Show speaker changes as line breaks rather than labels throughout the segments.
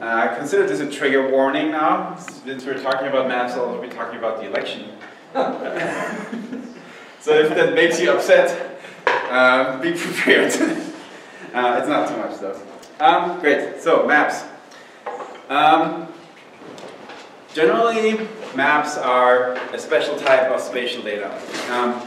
Uh, consider this a trigger warning now. Since we're talking about maps, I'll be talking about the election. so if that makes you upset, uh, be prepared. uh, it's not too much though. Um, great, so maps. Um, generally, maps are a special type of spatial data. Um,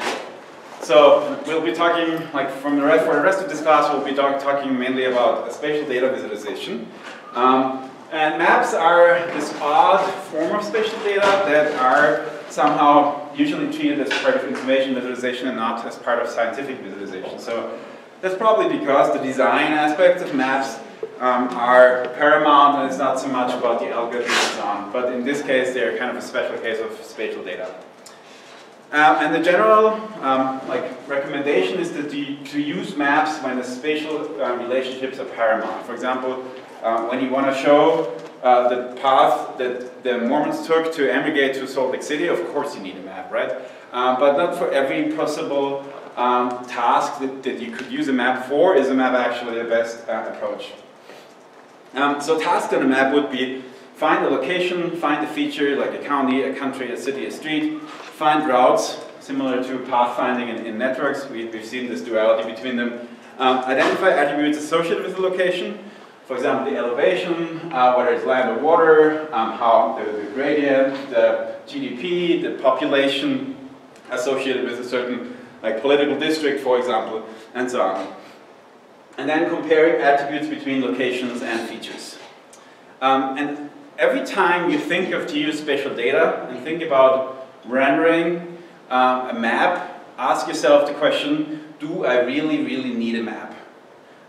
so we'll be talking, like from the rest, for the rest of this class, we'll be talk, talking mainly about spatial data visualization. Um, and maps are this odd form of spatial data that are somehow usually treated as part of information visualization and not as part of scientific visualization. So that's probably because the design aspects of maps um, are paramount and it's not so much about the algorithms and so on. But in this case, they're kind of a special case of spatial data. Um, and the general um, like recommendation is to, to use maps when the spatial uh, relationships are paramount. For example, um, when you want to show uh, the path that the Mormons took to emigrate to Salt Lake City, of course you need a map, right? Um, but not for every possible task that, that, you could use a map for is a map actually the best uh, approach. So tasks on a map would be find a location, find a feature like a county, a country, a city, a street, find routes, similar to pathfinding in, in networks. We, have seen this duality between them. Um, identify attributes associated with the location, for example, the elevation, uh, whether it's land or water, um, how the, the, gradient, the GDP, the population associated with a certain like political district, for example, and so on. And then comparing attributes between locations and features. Um, and every time you think of geospatial data and think about rendering uh, a map, ask yourself the question, do I really, really need a map?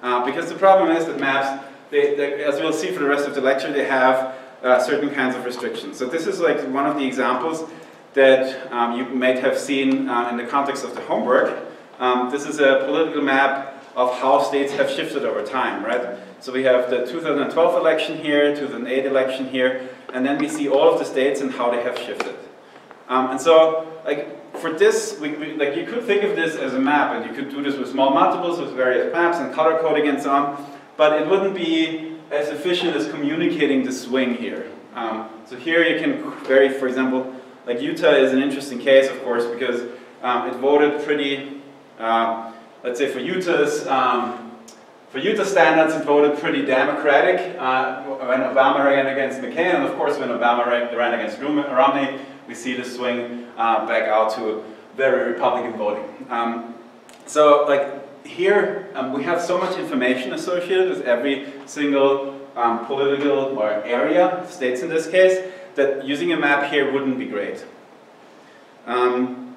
Uh, because the problem is that maps they, they, as we'll see for the rest of the lecture, they have uh, certain kinds of restrictions. So this is like one of the examples that um, you might have seen uh, in the context of the homework. Um, this is a political map of how states have shifted over time, right? So we have the 2012 election here, 2008 election here, and then we see all of the states and how they have shifted. Um, and so, like for this, we, we, like you could think of this as a map, and you could do this with small multiples, with various maps and color coding and so on but it wouldn't be as efficient as communicating the swing here. Um, so here you can vary, for example, like Utah is an interesting case, of course, because um, it voted pretty, uh, let's say for Utah's, um, for Utah standards, it voted pretty democratic uh, when Obama ran against McCain, and of course when Obama ran, ran against Romney, we see the swing uh, back out to very Republican voting. Um, so like here um, we have so much information associated with every single um, political or area, states in this case, that using a map here wouldn't be great. Um,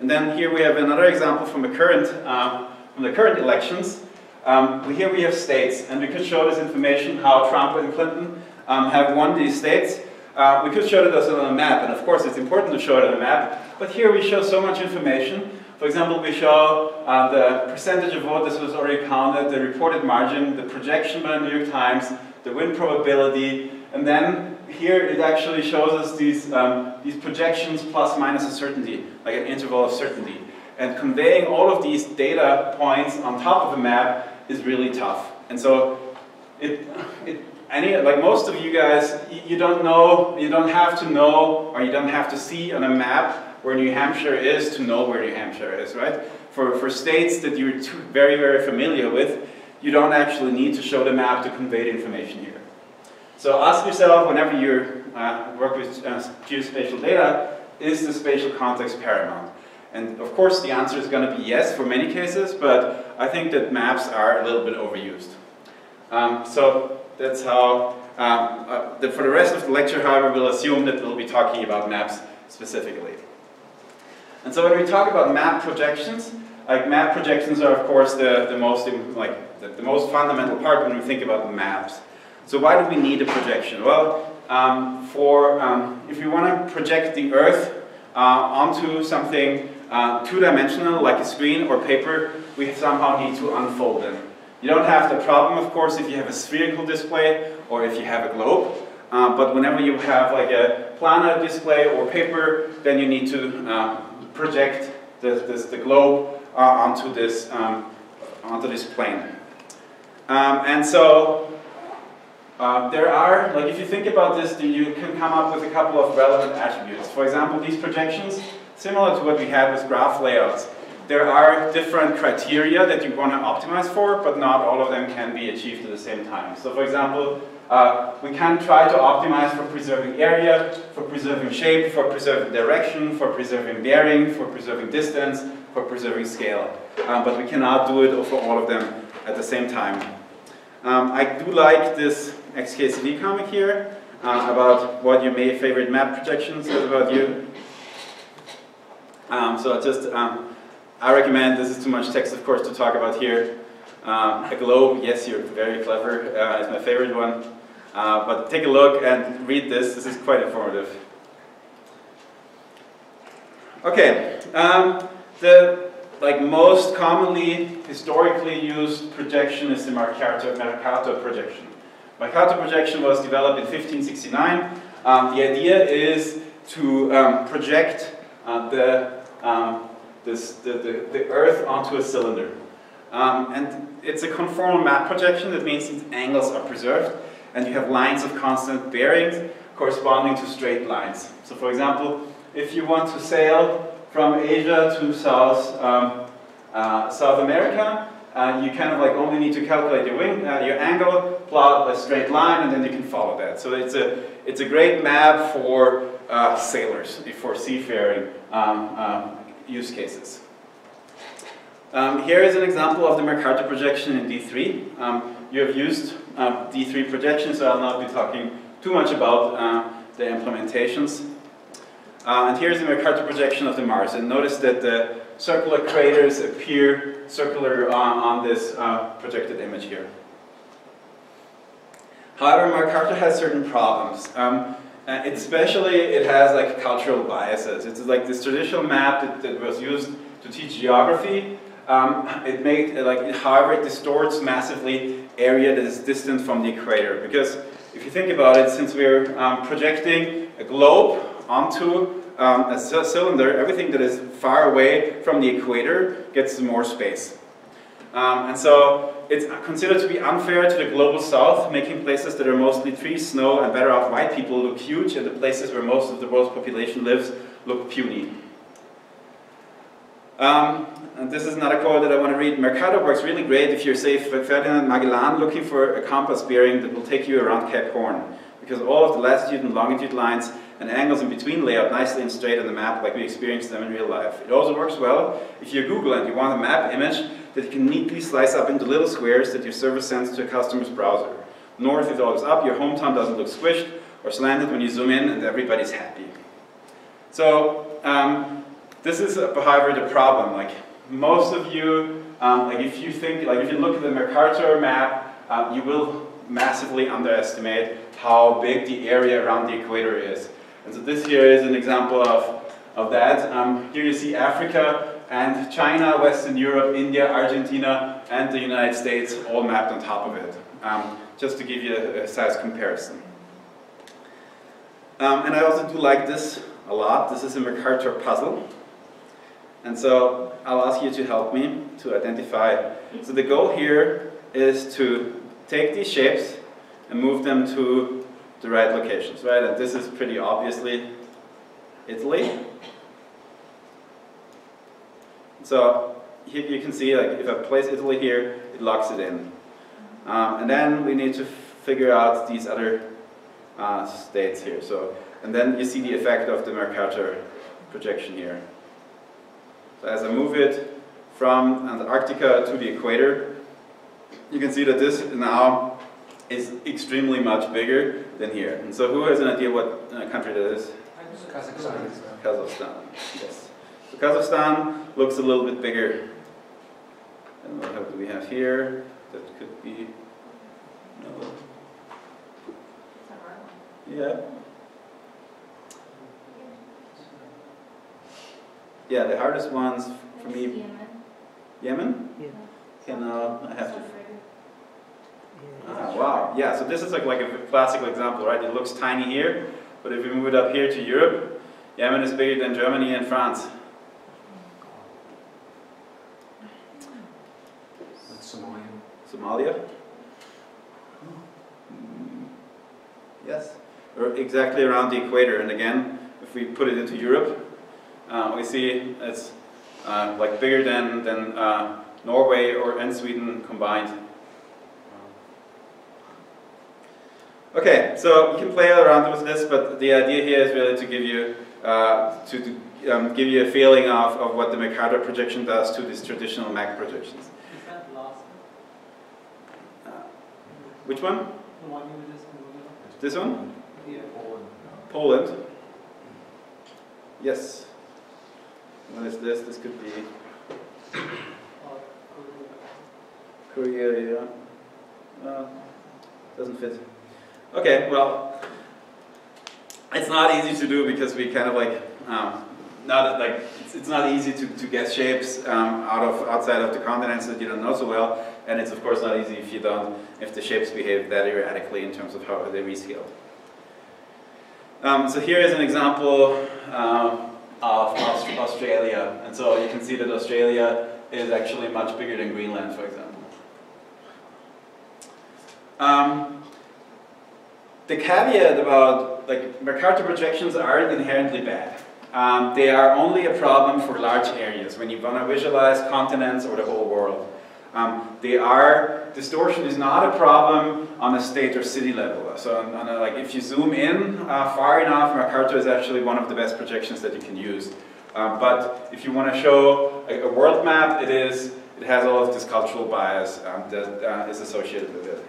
and then here we have another example from the current, uh, from the current elections. Um, here we have states, and we could show this information how Trump and Clinton um, have won these states. Uh, we could show it as on a map, and of course it's important to show it on a map, but here we show so much information for example, we show uh, the percentage of vote, this was already counted, the reported margin, the projection by the New York Times, the win probability, and then here it actually shows us these, um, these projections plus minus a certainty, like an interval of certainty. And conveying all of these data points on top of a map is really tough. And so it, it any, like most of you guys, you don't know, you don't have to know, or you don't have to see on a map where New Hampshire is to know where New Hampshire is, right? For, for states that you're very, very familiar with, you don't actually need to show the map to convey the information here. So ask yourself whenever you uh, work with uh, geospatial data, is the spatial context paramount? And of course the answer is going to be yes for many cases, but I think that maps are a little bit overused. Um, so that's how, um, uh, the, for the rest of the lecture, however, we'll assume that we'll be talking about maps specifically. And so when we talk about map projections, like map projections are of course the, the most like the, the most fundamental part when we think about maps. So why do we need a projection? Well, um, for um, if we want to project the Earth uh, onto something uh, two-dimensional like a screen or paper, we somehow need to unfold them. You don't have the problem, of course, if you have a spherical display or if you have a globe. Uh, but whenever you have like a planar display or paper, then you need to uh, project the, this, the globe uh, onto, this, um, onto this plane. Um, and so uh, there are, like if you think about this, you can come up with a couple of relevant attributes. For example, these projections, similar to what we had with graph layouts, there are different criteria that you want to optimize for, but not all of them can be achieved at the same time. So for example, uh, we can try to optimize for preserving area, for preserving shape, for preserving direction, for preserving bearing, for preserving distance, for preserving scale. Um, but we cannot do it for all of them at the same time. Um, I do like this XKCD comic here uh, about what your may favorite map projection says about you. Um, so just, um, I recommend, this is too much text of course to talk about here. Um, a globe, yes, you're very clever, uh, it's my favorite one. Uh, but take a look and read this, this is quite informative. Okay, um, the like most commonly historically used projection is the Mercator, Mercator projection. Mercator projection was developed in 1569. Um, the idea is to um, project uh, the, um, this, the, the, the, Earth onto a cylinder. Um, and it's a conformal map projection, that means its angles are preserved, and you have lines of constant bearings corresponding to straight lines. So for example, if you want to sail from Asia to South, um, uh, South America. Uh, you kind of like only need to calculate your wing, uh, your angle, plot a straight line, and then you can follow that. So it's a it's a great map for uh, sailors, for seafaring um, um, use cases. Um, here is an example of the Mercator projection in D3. Um, you have used um, D3 projection, so I'll not be talking too much about uh, the implementations. Uh, and here's the Mercator projection of the Mars. And notice that the circular craters appear circular on, on this uh, projected image here. However, Mercator has certain problems. Um, uh, especially, it has like cultural biases. It's like this traditional map that, that was used to teach geography. Um, it made, like, however, it distorts massively area that is distant from the equator. Because if you think about it, since we're um, projecting a globe onto um, a cylinder, everything that is far away from the equator gets more space. Um, and so it's considered to be unfair to the global south, making places that are mostly trees, snow, and better off white people look huge, and the places where most of the world's population lives look puny. Um, and this is another quote that I want to read. Mercator works really great if you're, say, Ferdinand Magellan looking for a compass bearing that will take you around Cape Horn, because all of the latitude and longitude lines and angles in between lay out nicely and straight on the map like we experience them in real life. It also works well if you Google and you want a map image that you can neatly slice up into little squares that your server sends to a customer's browser. North is always up, your hometown doesn't look squished or slanted when you zoom in and everybody's happy. So um, this is, a however, the problem. Like most of you, um, like if you think, like if you look at the Mercator map, uh, you will massively underestimate how big the area around the equator is. And so this here is an example of, of that. Um, here you see Africa and China, Western Europe, India, Argentina, and the United States all mapped on top of it, um, just to give you a, a size comparison. Um, and I also do like this a lot. This is a Mercator puzzle. And so I'll ask you to help me to identify. So the goal here is to take these shapes and move them to the right locations, right? And this is pretty obviously Italy. So here you can see, like, if I place Italy here, it locks it in. Um, and then we need to figure out these other uh, states here. So, and then you see the effect of the Mercator projection here. So as I move it from Antarctica to the equator, you can see that this now is extremely much bigger than here. And so who has an idea what uh, country that is?
Kazakhstan.
Kazakhstan, yes. So Kazakhstan looks a little bit bigger. And what do we have here? That could be, no. Yeah. Yeah, the hardest ones for me.
Yemen.
Yemen?
Yeah.
Can uh, I have to Oh, wow, yeah, so this is like, like a classic example, right? It looks tiny here, but if we move it up here to Europe, Yemen is bigger than Germany and France.
That's Somalia.
Somalia? Hmm. Yes, or exactly around the equator. And again, if we put it into Europe, uh, we see it's uh, like bigger than, than uh, Norway or and Sweden combined. Okay, so you can play around with this, but the idea here is really to give you uh, to, to um, give you a feeling of, of what the Mercator projection does to these traditional MAC projections.
Is that last
Uh, which one?
one? The one you were just moving?
This one?
Yeah.
Poland. Yes. What is this? This could be
Or
Korea, yeah. Uh, doesn't fit. Okay, well, it's not easy to do because we kind of like, um, not like, it's, it's not easy to, to guess shapes um, out of outside of the continents that you don't know so well, and it's of course not easy if you don't, if the shapes behave that erratically in terms of how they rescale. Um, so here is an example um, of Aust- Australia, and so you can see that Australia is actually much bigger than Greenland, for example. Um, the caveat about like Mercator projections aren't inherently bad. Um, they are only a problem for large areas when you want to visualize continents or the whole world. Um, they are distortion is not a problem on a state or city level. So on, on a, like if you zoom in uh, far enough, Mercator is actually one of the best projections that you can use. Um, but if you want to show a, a, world map, it is it has all of this cultural bias um, that uh, is associated with it.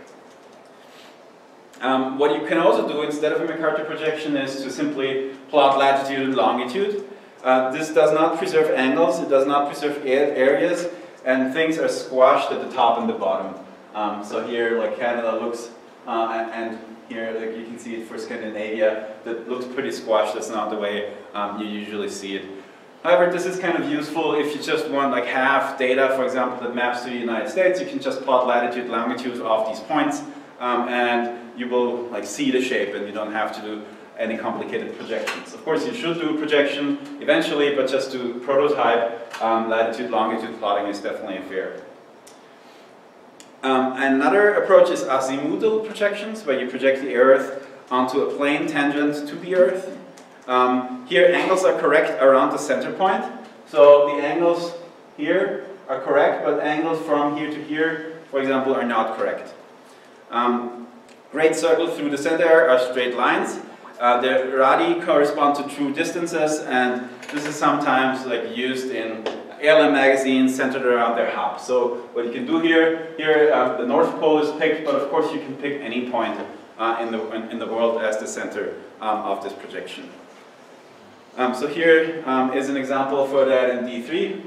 Um, what you can also do instead of a Mercator projection is to simply plot latitude and longitude. Uh, this does not preserve angles, it does not preserve areas, and things are squashed at the top and the bottom. Um, so here, like Canada looks, uh, and, here, like you can see it for Scandinavia, that looks pretty squashed. That's not the way um, you usually see it. However, this is kind of useful if you just want like half data, for example, that maps to the United States. You can just plot latitude, longitude of these points, um, and you will like see the shape, and you don't have to do any complicated projections. Of course, you should do projection eventually, but just to prototype um, latitude, longitude plotting is definitely a fair. Um, another approach is azimuthal projections, where you project the Earth onto a plane tangent to the Earth. Um, here, angles are correct around the center point. So the angles here are correct, but angles from here to here, for example, are not correct. Um, great circles through the center are straight lines. Uh, the radii correspond to true distances, and this is sometimes like used in airline magazines centered around their hub. So what you can do here, here uh, the North Pole is picked, but of course you can pick any point uh, in, the, in, in, the world as the center um, of this projection. Um, so here um, is an example for that in D3.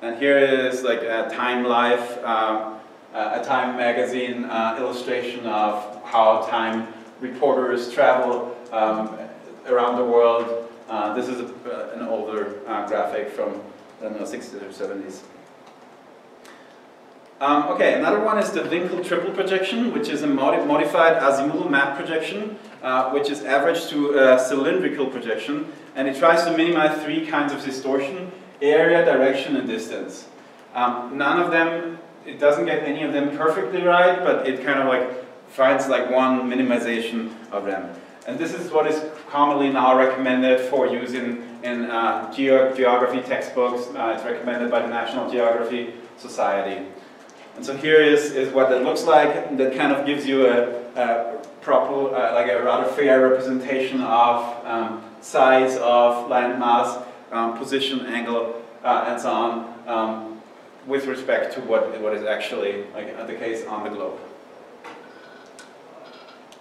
And here is like a Time Life, um, a Time magazine uh, illustration of how Time reporters travel um, around the world uh, this is a, uh, an older graphic from the 60s or 70s. Um, okay, another one is the Winkel tripel projection, which is a modi modified azimuthal map projection, uh, which is averaged to a cylindrical projection, and it tries to minimize three kinds of distortion, area, direction, and distance. Um, none of them, it doesn't get any of them perfectly right, but it kind of like finds like one minimization of them. And this is what is commonly now recommended for use in, uh, geo geography textbooks. Uh, it's recommended by the National Geography Society. And so here is, is what that looks like. That kind of gives you a, a proper, uh, like a rather fair representation of um, size of landmass, um, position, angle, uh, and so on, um, with respect to what, what is actually like, the case on the globe.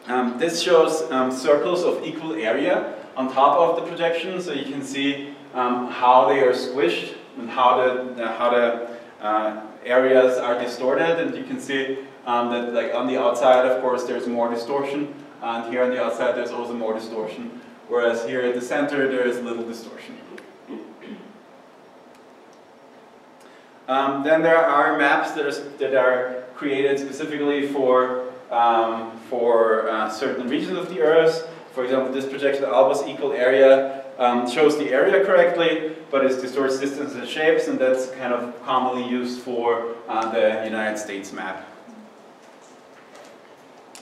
Um, this shows um, circles of equal area on top of the projection, so you can see um, how they are squished and how the, how the uh, areas are distorted, and you can see um, that like on the outside, of course, there's more distortion, and here on the outside there's also more distortion, whereas here at the center there is little distortion. Um, then there are maps that are, that are created specifically for um, for uh, certain regions of the Earth. For example, this projection Albers equal area um, shows the area correctly, but it distorts distances and shapes, and that's kind of commonly used for uh, the United States map.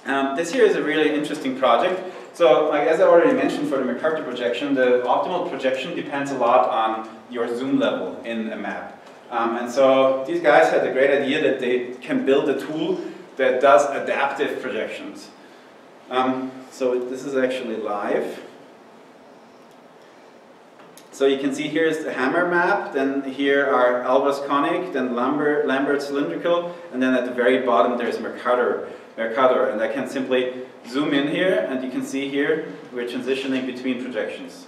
Um, this here is a really interesting project. So, like as I already mentioned for the Mercator projection, the optimal projection depends a lot on your zoom level in a map. Um, and so these guys had the great idea that they can build a tool that does adaptive projections. Um, so this is actually live. So you can see here is the Hammer map, then here are Albers conic, then Lambert, Lambert cylindrical, and then at the very bottom there's Mercator, Mercator, and I can simply zoom in here, and you can see here we're transitioning between projections.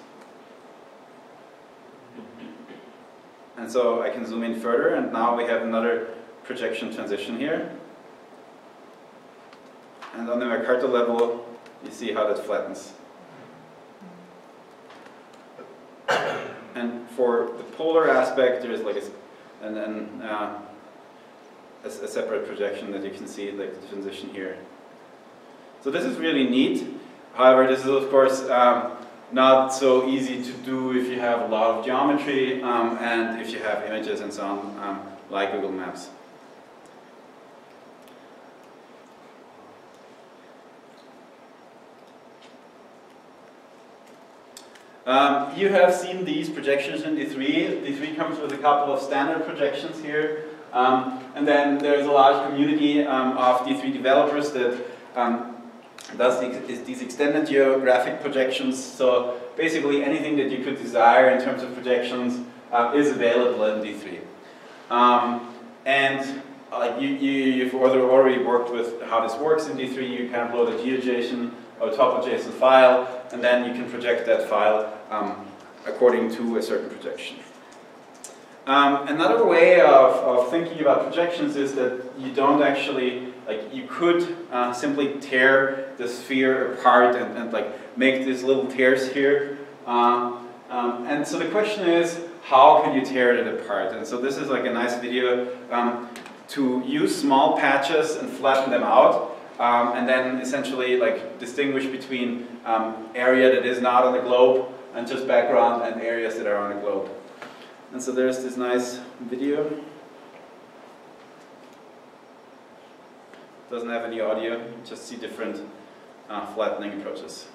And so I can zoom in further, and now we have another projection transition here. And on the Mercator level, you see how that flattens. and for the polar aspect, there's like a, and then uh, a, a, separate projection that you can see, like the transition here. So this is really neat. However, this is of course um, not so easy to do if you have a lot of geometry um, and if you have images and so on, um, like Google Maps. Um, you have seen these projections in D3. D3 comes with a couple of standard projections here. Um, and then there's a large community um, of D3 developers that does these extended geographic projections. So basically anything that you could desire in terms of projections uh, is available in D3. Um, and uh, you, you, have already worked with how this works in D3. You can upload a GeoJSON or top of file, and then you can project that file um, according to a certain projection. Um, another way of, of thinking about projections is that you don't actually, like you could uh, simply tear the sphere apart and, and, like make these little tears here. Uh, um, and so the question is, how can you tear it apart? And so this is like a nice video um, to use small patches and flatten them out um, and then essentially like distinguish between um, area that is not on the globe and just background and areas that are on the globe. And so there's this nice video. Doesn't have any audio, just see different uh, flattening approaches.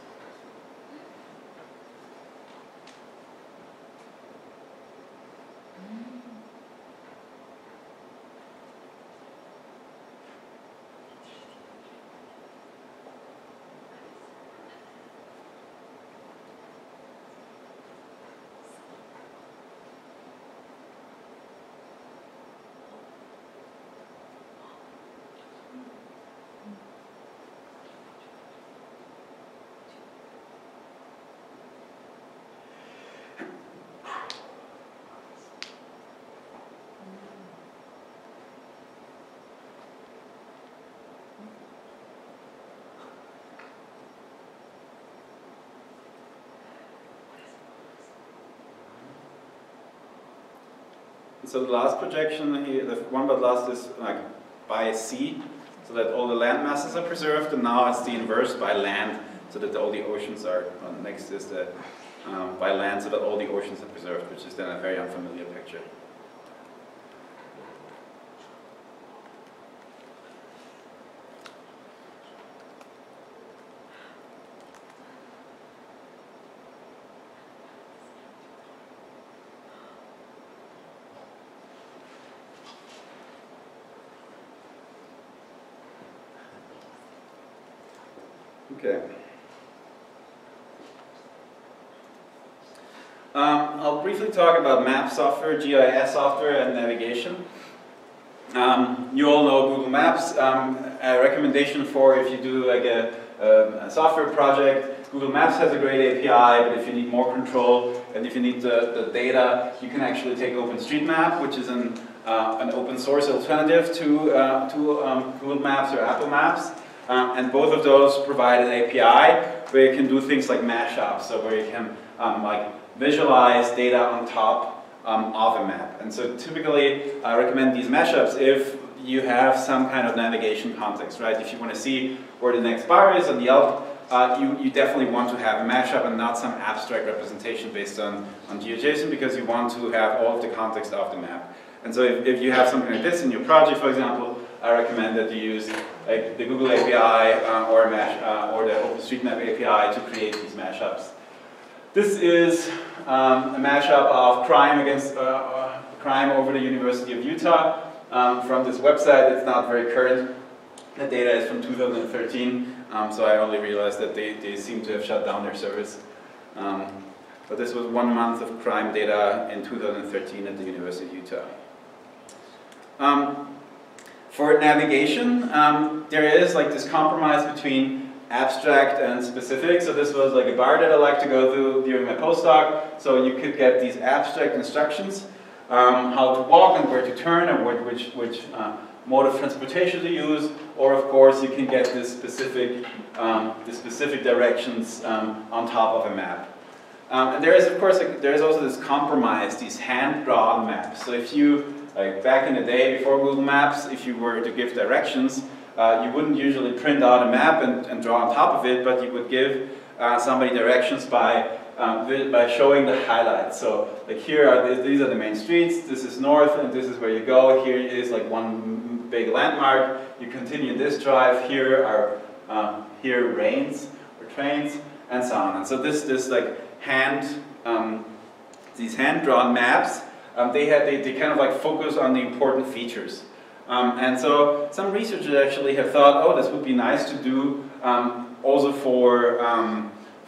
So the last projection here, the one but last is like by sea, so that all the land masses are preserved, and now it's the inverse by land, so that all the oceans are, next is the um, by land, so that all the oceans are preserved, which is then a very unfamiliar picture. Okay. Um, I'll briefly talk about map software, GIS software, and navigation. Um, you all know Google Maps. Um, a recommendation for if you do like a, a, software project, Google Maps has a great API, but if you need more control and if you need the, the data, you can actually take OpenStreetMap, which is an, uh, an open source alternative to, uh, to um, Google Maps or Apple Maps. Um, and both of those provide an API where you can do things like mashups, so where you can um, like visualize data on top um, of a map. And so typically I recommend these mashups if you have some kind of navigation context, right? If you want to see where the next bar is on the Yelp, uh, you, you definitely want to have a mashup and not some abstract representation based on, on GeoJSON because you want to have all of the context of the map. And so if, if you have something like this in your project, for example, I recommend that you use like the Google API uh, or, mash, uh, or the OpenStreetMap API to create these mashups. This is um, a mashup of crime against uh, uh, crime over the University of Utah um, from this website. It's not very current. The data is from 2013, um, so I only realized that they, they seem to have shut down their service. Um, but this was one month of crime data in 2013 at the University of Utah. Um, for navigation, um, there is like this compromise between abstract and specific. So this was like a bar that I like to go through during my postdoc. So you could get these abstract instructions, um, how to walk and where to turn and which, which uh, mode of transportation to use, or of course you can get this specific, um, the specific directions um, on top of a map. Um, and there is of course, a, there is also this compromise, these hand-drawn maps. So if you, like back in the day before Google Maps, if you were to give directions, uh, you wouldn't usually print out a map and, and, draw on top of it, but you would give uh, somebody directions by um, by showing the highlights. So like here are the, these are the main streets, this is north and this is where you go. Here is like one big landmark. You continue this drive, here are um, here rains or trains and so on. And so this this like hand um, these hand-drawn maps, um, they had they, they kind of like focus on the important features. Um, and so some researchers actually have thought, oh, this would be nice to do um, also for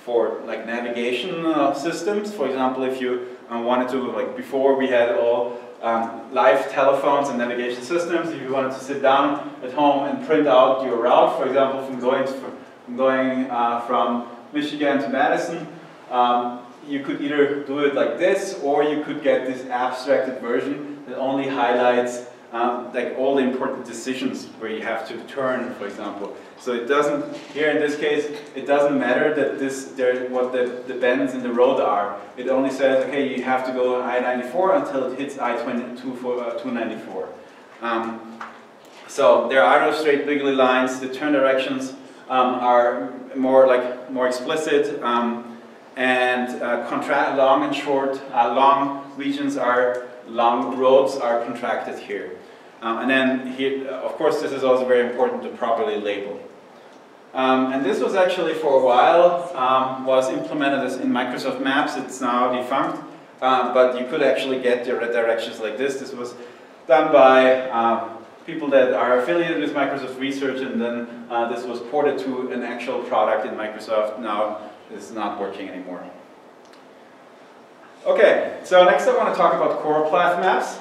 for like navigation uh, systems. For example, if you uh, wanted to, like before we had all um, live telephones and navigation systems, if you wanted to sit down at home and print out your route, for example, from going, to, from, going uh, from Michigan to Madison, um, you could either do it like this, or you could get this abstracted version that only highlights um, like all the important decisions where you have to turn, for example. So it doesn't, here in this case, it doesn't matter that this, there, what the, the bends in the road are. It only says, okay, you have to go I-94 until it hits I-294. Uh, um, so there are no straight wiggly lines. The turn directions um, are more like more explicit, um, and uh, long and short, uh, long regions are long roads are contracted here. Um, and then here, of course, this is also very important to properly label. Um, and this was actually for a while, um, was implemented as in Microsoft Maps, it's now defunct, uh, but you could actually get your directions like this. This was done by um, people that are affiliated with Microsoft Research, and then uh, this was ported to an actual product in Microsoft. Now it's not working anymore. Okay, so next I want to talk about choropleth maps.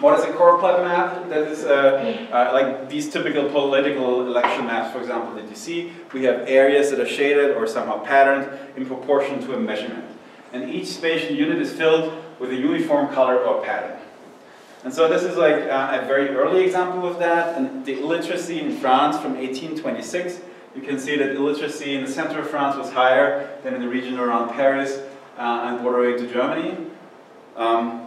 What is a choropleth map? That is uh, uh, like these typical political election maps, for example, that you see. We have areas that are shaded or somehow patterned in proportion to a measurement. And each spatial unit is filled with a uniform color or pattern. And so this is like uh, a very early example of that. And the illiteracy in France from 1826, you can see that illiteracy in the center of France was higher than in the region around Paris uh, and bordering to Germany. Um,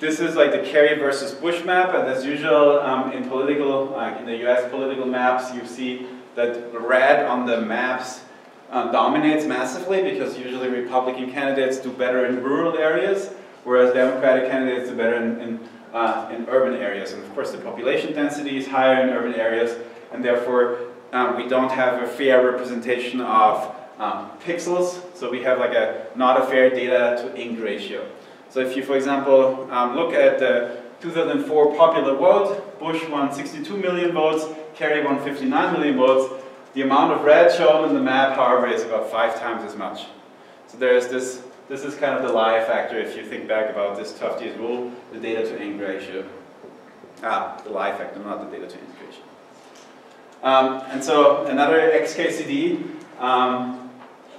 this is like the Kerry versus Bush map, and as usual um, in political, like in the US political maps, you see that red on the maps uh, dominates massively because usually Republican candidates do better in rural areas, whereas Democratic candidates do better in, in, uh, in urban areas. And of course the population density is higher in urban areas, and therefore um, we don't have a fair representation of um, pixels, so we have like a not a fair data to ink ratio. So if you, for example, um, look at the 2004 popular vote, Bush won 62 million votes, Kerry won 59 million votes. The amount of red shown in the map, however, is about five times as much. So there's this, this is kind of the lie factor if you think back about this Tufte's rule, the data to ink ratio. Ah, the lie factor, not the data to ink ratio. Um, and so another XKCD, um,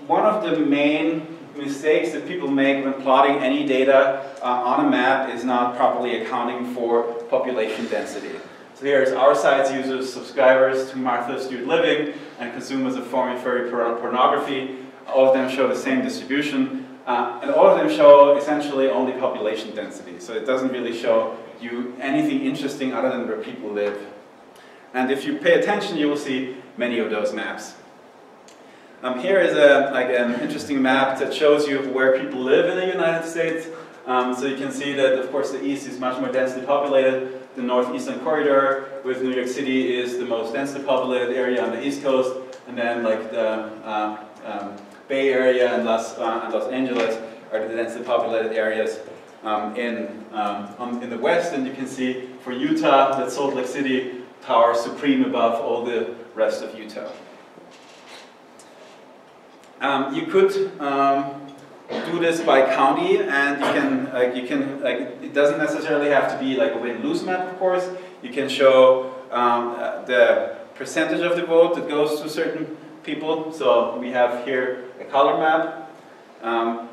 one of the main mistakes that people make when plotting any data uh, on a map is not properly accounting for population density. So here's our site's users, subscribers to Martha Stewart Living, and consumers of foreign furry pornography. All of them show the same distribution, uh, and all of them show essentially only population density. So it doesn't really show you anything interesting other than where people live. And if you pay attention, you will see many of those maps. Um, here is a, like an interesting map that shows you where people live in the United States. Um, so you can see that, of course, the east is much more densely populated. The northeastern corridor with New York City is the most densely populated area on the East Coast, and then like the uh, um, Bay Area and Los, uh, and Los Angeles are the densely populated areas um, in, um, on, in the West. And you can see for Utah that Salt Lake City towers supreme above all the rest of Utah. Um, you could um, do this by county, and you can like you can like it doesn't necessarily have to be like a win-lose map, of course. You can show um, uh, the percentage of the vote that goes to certain people. So we have here a color map. Um,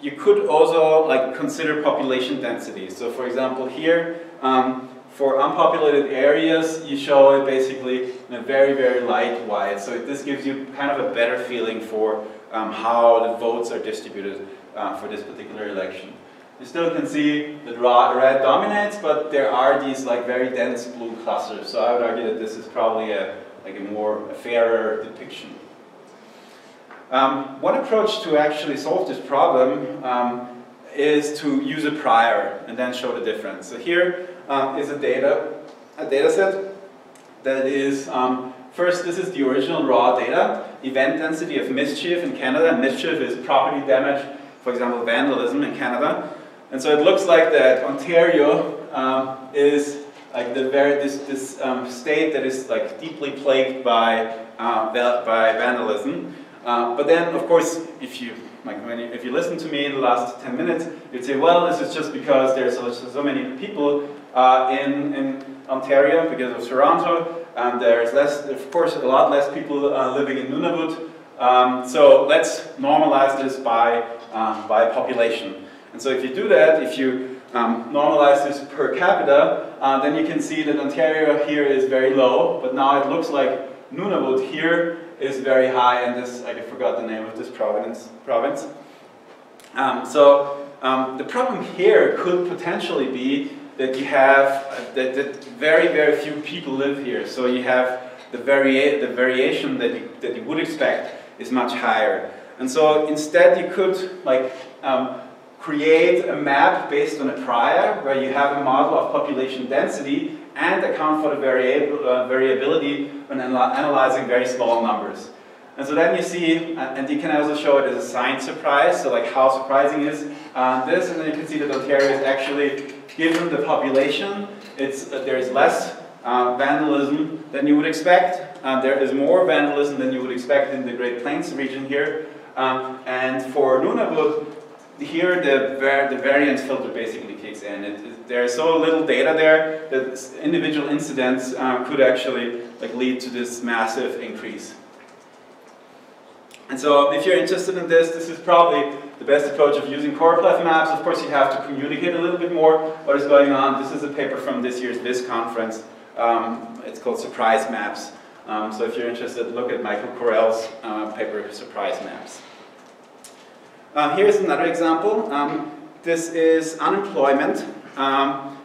you could also like consider population density. So for example, here um, for unpopulated areas, you show it basically in a very, very light white. So this gives you kind of a better feeling for um, how the votes are distributed uh, for this particular election. You still can see that red dominates, but there are these like very dense blue clusters. So I would argue that this is probably a like a more a fairer depiction. Um, one approach to actually solve this problem um, is to use a prior and then show the difference. So here um, is a data, a data set that is, um, first this is the original raw data, event density of mischief in Canada. Mischief is property damage, for example, vandalism in Canada. And so it looks like that Ontario um, is like the very, this, this um, state that is like deeply plagued by, uh, by vandalism. Uh, but then, of course, if you like when you, if you listen to me in the last 10 minutes, you'd say, well, this is just because there's so, so many people uh, in, in Ontario because of Toronto, and there's less, of course, a lot less people uh, living in Nunavut. Um, so let's normalize this by, um, by population. And so if you do that, if you um, normalize this per capita, uh, then you can see that Ontario here is very low, but now it looks like Nunavut here is very high in this, I forgot the name of this province. province. Um, so um, the problem here could potentially be that you have, uh, that, that, very, very few people live here. So you have the, varia the variation that you, that you would expect is much higher. And so instead you could like um, create a map based on a prior where you have a model of population density and account for the uh, variability when analyzing very small numbers. And so then you see, and you can also show it as a sign surprise, so like how surprising is uh, this, and then you can see that Ontario is actually, given the population, it's, uh, there is less uh, vandalism than you would expect. Uh, there is more vandalism than you would expect in the Great Plains region here. Um, and for Nunavut, here the, var the variance filter basically kicks in. It, it, there's so little data there that individual incidents um, could actually like lead to this massive increase. And so if you're interested in this, this is probably the best approach of using choropleth maps. Of course, you have to communicate a little bit more what is going on. This is a paper from this year's VIS conference. Um, it's called Surprise Maps. Um, so if you're interested, look at Michael Correll's uh, paper, Surprise Maps. Um, here's another example. Um, this is unemployment. Um,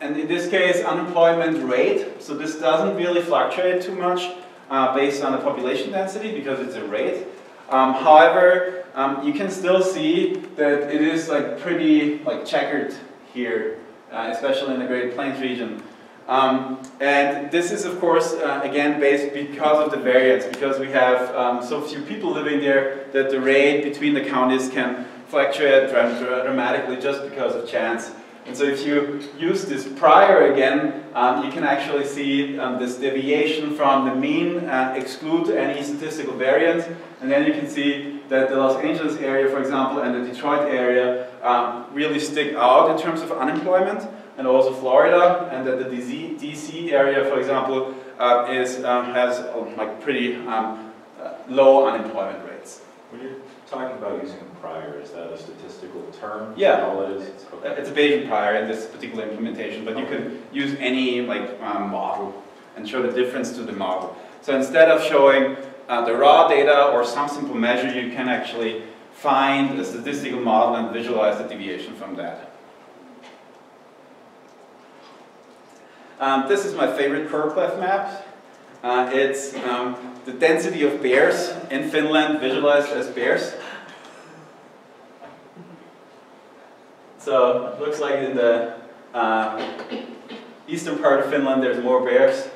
and in this case, unemployment rate. So this doesn't really fluctuate too much uh, based on the population density because it's a rate. Um, however, um, you can still see that it is like pretty like checkered here, uh, especially in the Great Plains region. Um, and this is, of course, uh, again, based because of the variance, because we have um, so few people living there that the rate between the counties can fluctuate dramatically just because of chance. And so if you use this prior again, um, you can actually see um, this deviation from the mean uh, exclude any statistical variance. And then you can see that the Los Angeles area, for example, and the Detroit area um, really stick out in terms of unemployment and also Florida, and that the DC, DC area, for example, uh, is, um, has uh, like pretty um, uh, low unemployment rates.
When you're talking about using a prior, is that a statistical term?
Yeah,
all it is?
It's, okay. it's a Bayesian prior in this particular implementation, but okay. you can use any like um, model and show the difference to the model. So instead of showing uh, the raw data or some simple measure, you can actually find a statistical model and visualize the deviation from that. Um, this is my favorite choropleth map. Uh, it's um, the density of bears in Finland visualized as bears. So it looks like in the uh, eastern part of Finland, there's more bears.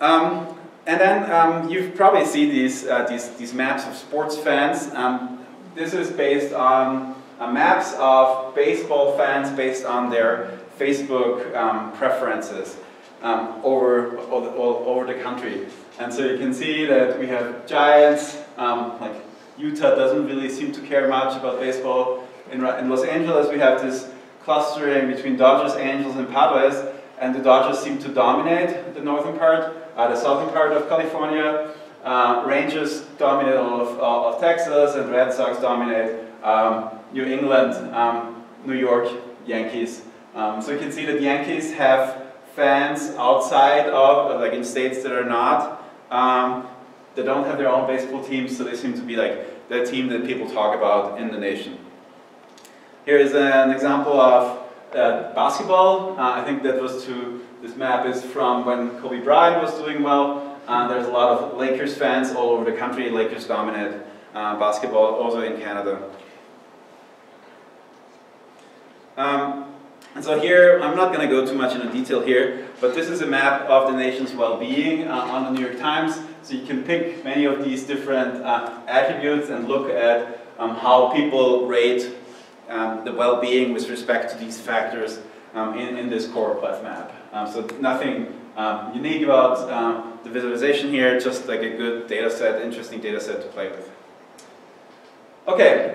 Um, and then um, you've probably seen these, uh, these, these maps of sports fans. Um, this is based on uh, maps of baseball fans based on their Facebook um, preferences um, over, all, all, over the country. And so you can see that we have Giants, um, like Utah doesn't really seem to care much about baseball. In, in Los Angeles we have this clustering between Dodgers, Angels, and Padres, and the Dodgers seem to dominate the northern part, uh, the southern part of California. Uh, Rangers dominate all of, uh, of, Texas, and Red Sox dominate um, New England, um, New York, Yankees. Um, so you can see that Yankees have fans outside of, like in states that are not, um, they don't have their own baseball teams, so they seem to be like the team that people talk about in the nation. Here is an example of uh, basketball. Uh, I think that was to, this map is from when Kobe Bryant was doing well. Uh, there's a lot of Lakers fans all over the country. Lakers dominate uh, basketball, also in Canada. Um, and so here, I'm not going to go too much into detail here, but this is a map of the nation's well-being uh, on the New York Times. So you can pick many of these different uh, attributes and look at um, how people rate um, the well-being with respect to these factors um, in, in this choropleth map. Um, so nothing um, unique about um, the visualization here, just like a good data set, interesting data set to play with. Okay,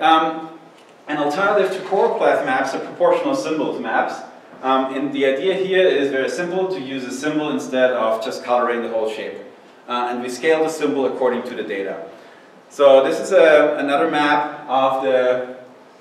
an alternative to choropleth maps are proportional symbols maps. Um, and the idea here is very simple, to use a symbol instead of just coloring the whole shape. Uh, and we scale the symbol according to the data. So this is a, another map of the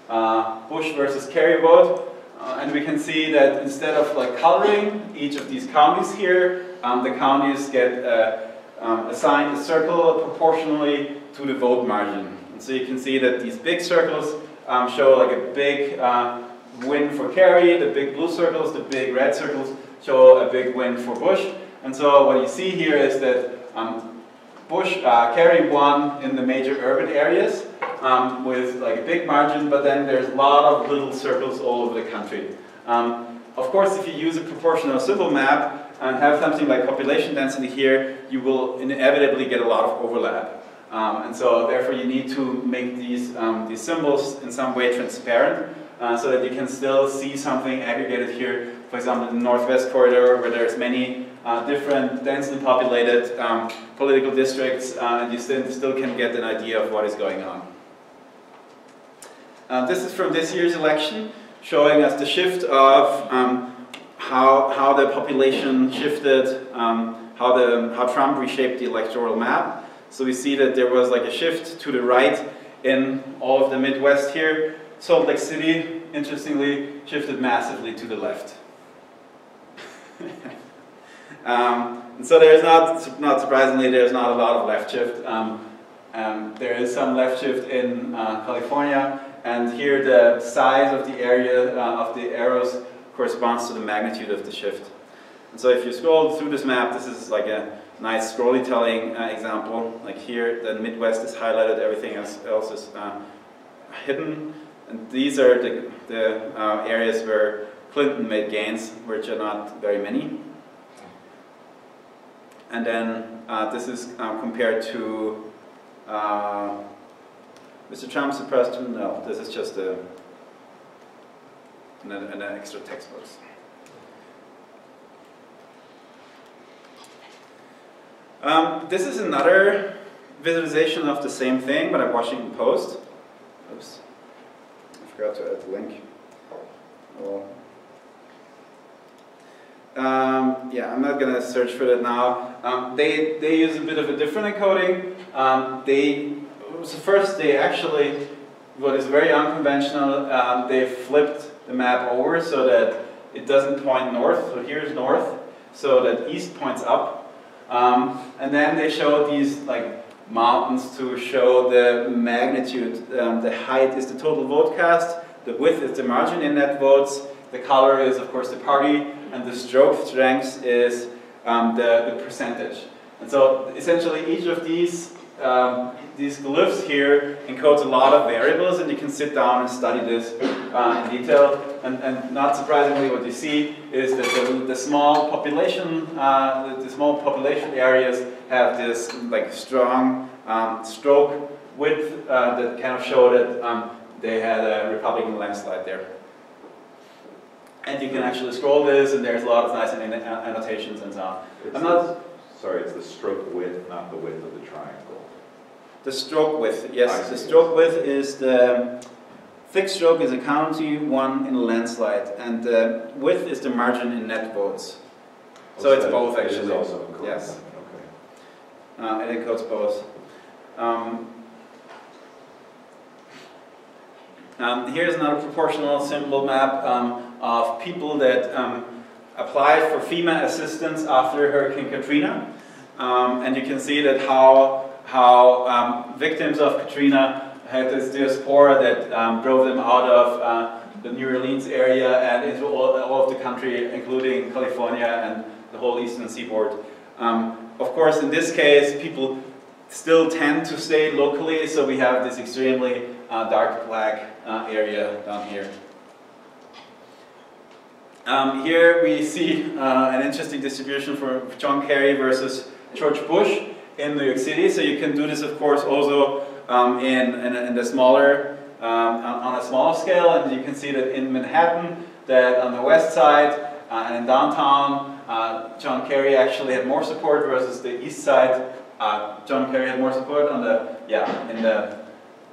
uh, Bush versus Kerry vote. Uh, and we can see that instead of like coloring each of these counties here, um, the counties get uh, um, assigned a circle proportionally to the vote margin. And so you can see that these big circles um, show like a big uh, win for Kerry, the big blue circles, the big red circles show a big win for Bush. And so what you see here is that um, Bush, uh, Kerry won in the major urban areas um, with like a big margin, but then there's a lot of little circles all over the country. Um, of course, if you use a proportional symbol map and have something like population density here, you will inevitably get a lot of overlap. Um, and so therefore you need to make these, um, these symbols in some way transparent uh, so that you can still see something aggregated here, for example, in the Northwest Corridor where there's many uh, different densely populated um, political districts uh, and you still, still can get an idea of what is going on. Uh, this is from this year's election showing us the shift of um, how, how the population shifted, um, how, the, how Trump reshaped the electoral map. So we see that there was like a shift to the right in all of the Midwest here. Salt Lake City, interestingly, shifted massively to the left. um, and so there's not, not surprisingly, there's not a lot of left shift. Um, um, there is some left shift in uh, California, and here the size of the area uh, of the arrows corresponds to the magnitude of the shift. And so if you scroll through this map, this is like a nice storytelling uh, example. Like here, the Midwest is highlighted, everything else, is uh, hidden. And these are the, the uh, areas where Clinton made gains, which are not very many. And then uh, this is uh, compared to uh, Mr. Trump's suppressed, no, this is just a, an, an extra text box. Um, this is another visualization of the same thing, but at Washington Post. Oops, I forgot to add the link. Oh. Um, yeah, I'm not to search for that now. Um, they, they use a bit of a different encoding. Um, they, so first they actually, what is very unconventional, um, they flipped the map over so that it doesn't point north. So here's north, so that east points up. Um, and then they show these like mountains to show the magnitude. Um, the height is the total vote cast, the width is the margin in net votes, the color is of course the party, and the stroke strength is um, the, the percentage. And so essentially each of these um, these glyphs here encodes a lot of variables and you can sit down and study this uh, in detail. And, and not surprisingly what you see is that the, the small population, uh, the, small population areas have this like strong um, stroke width uh, that kind of show that um, they had a Republican landslide there. And you can actually scroll this and there's a lot of nice annotations and so on.
It's I'm not, sorry, it's the stroke width, not the width of the triangle.
The stroke width, yes. The stroke width is the thick stroke is a county one in a landslide, and the width is the margin in net votes. So it's both actually.
It is also
Yes.
Okay.
Uh, it encodes both. Um, um, here's another proportional symbol map um, of people that um, applied for FEMA assistance after Hurricane Katrina. Um, and you can see that how how um, victims of Katrina had this diaspora that um, drove them out of uh, the New Orleans area and into all, all, of the country, including California and the whole eastern seaboard. Um, of course, in this case, people still tend to stay locally, so we have this extremely uh, dark black uh, area down here. Um, here we see uh, an interesting distribution for John Kerry versus George Bush in New York City. So you can do this, of course, also um, in, in, in, the smaller, um, on, a smaller scale. And you can see that in Manhattan, that on the west side uh, and in downtown, uh, John Kerry actually had more support versus the east side. Uh, John Kerry had more support on the, yeah, in the,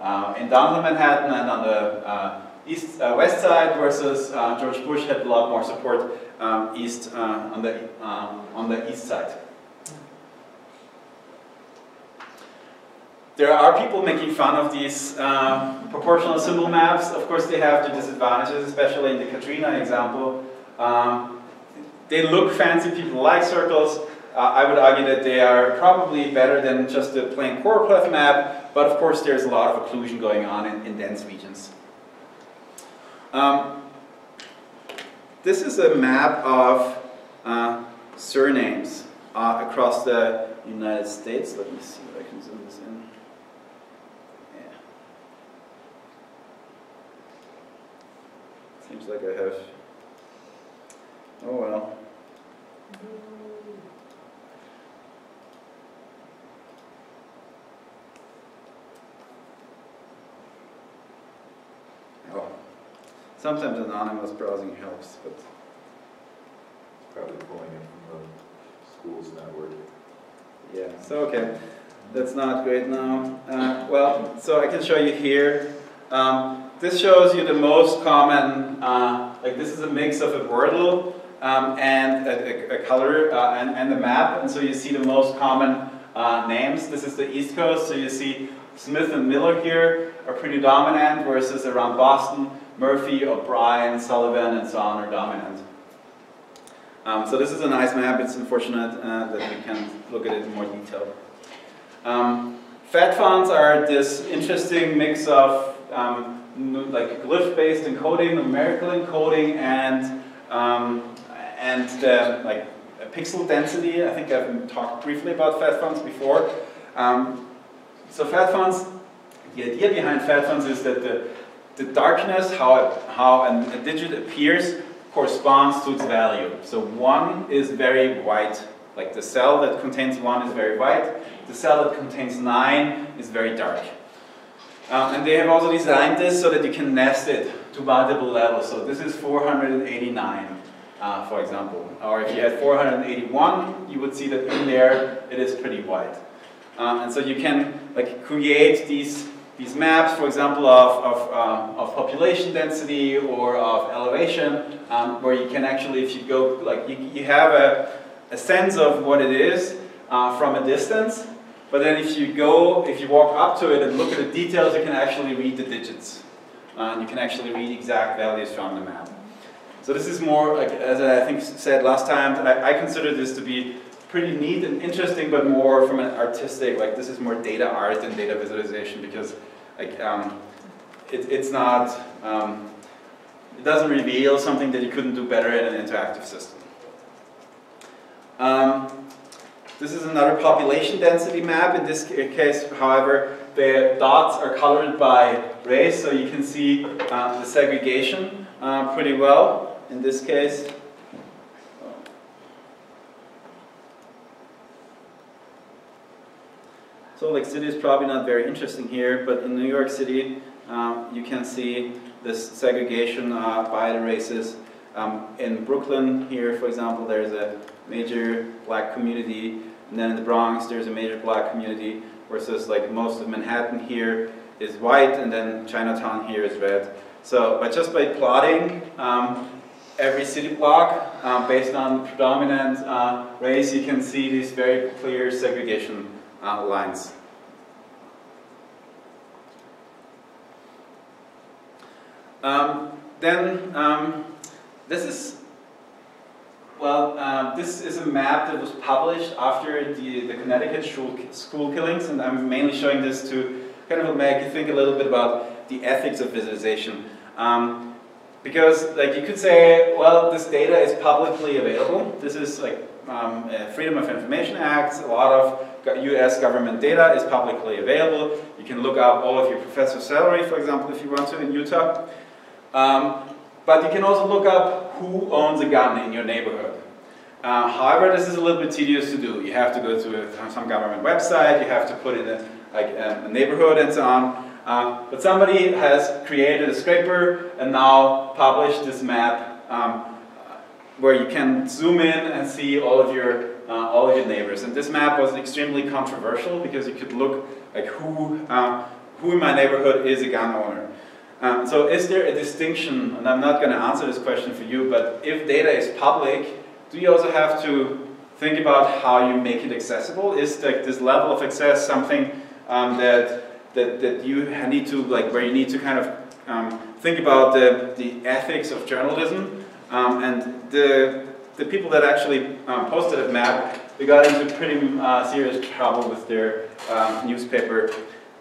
uh, in downtown Manhattan and on the uh, east, uh, west side versus George Bush had a lot more support um, east on the, um, on the east side. There are people making fun of these uh, proportional symbol maps. Of course, they have the disadvantages, especially in the Katrina example. Um, they look fancy, people like circles. Uh, I would argue that they are probably better than just a plain choropleth map, but of course there's a lot of occlusion going on in, in dense regions. Um, this is a map of uh, surnames uh, across the United States. Let me see if I can zoom this in. Yeah. Seems like I have. Oh well. Oh. Sometimes anonymous browsing helps, but.
Probably pulling it from the school's network.
Yeah, so okay. That's not great now. Uh, well, so I can show you here. Um, this shows you the most common, uh, like this is a mix of a wordle um, and a, a, color uh, and, and the map. And so you see the most common uh, names. This is the East Coast, so you see Smith and Miller here are pretty dominant, versus around Boston, Murphy, O'Brien, Sullivan, and so on are dominant. Um, so this is a nice map. It's unfortunate uh, that we can't look at it in more detail. Um, fat fonts are this interesting mix of um, like glyph-based encoding, numerical encoding, and um, and the, like pixel density. I think I've talked briefly about fat fonts before. Um, so fat fonts, the idea behind fat fonts is that the the darkness, how it, how a, a digit appears, corresponds to its value. So one is very white, like the cell that contains one is very white. The cell that contains nine is very dark. Um, and they have also designed this so that you can nest it to multiple levels. So this is 489, uh, for example. Or if you had 481, you would see that in there it is pretty wide. Um, and so you can like create these these maps, for example, of, of, uh, of population density or of elevation, um, where you can actually, if you go, like you, you have a, a sense of what it is uh, from a distance, but then if you go, if you walk up to it and look at the details, you can actually read the digits. Uh, and you can actually read exact values from the map. So this is more, like, as I think said last time, I, I consider this to be pretty neat and interesting, but more from an artistic, like this is more data art than data visualization because like, um, it, it's not, um, it doesn't reveal something that you couldn't do better in an interactive system. Um, This is another population density map. In this case, however, the dots are colored by race, so you can see uh, the segregation uh, pretty well in this case. Salt Lake City is probably not very interesting here, but in New York City, um, you can see this segregation uh, by the races. Um, in Brooklyn, here, for example, there's a major black community, and then in the Bronx, there's a major black community, versus like most of Manhattan here is white, and then Chinatown here is red. So, but just by plotting um, every city block um, based on predominant uh, race, you can see these very clear segregation uh, lines. Um, then um, this is well, uh, this is a map that was published after the, the Connecticut school, school killings, and I'm mainly showing this to kind of make you think a little bit about the ethics of visualization. Um, because, like, you could say, well, this data is publicly available. This is like um, Freedom of Information Act. A lot of U.S. government data is publicly available. You can look up all of your professor's salary, for example, if you want to in Utah. Um, but you can also look up who owns a gun in your neighborhood. Uh, however, this is a little bit tedious to do. You have to go to a, some government website, you have to put in a, like, a neighborhood and so on. Uh, but somebody has created a scraper and now published this map um, where you can zoom in and see all of your uh, all of your neighbors. And this map was extremely controversial because you could look like who uh, who in my neighborhood is a gun owner. Um, so is there a distinction, and I'm not going to answer this question for you, but if data is public, do you also have to think about how you make it accessible? Is like this level of access something um, that, that, that you need to, like where you need to kind of um, think about the, the ethics of journalism? Um, and the, the people that actually um, posted a map, they got into pretty uh, serious trouble with their um, newspaper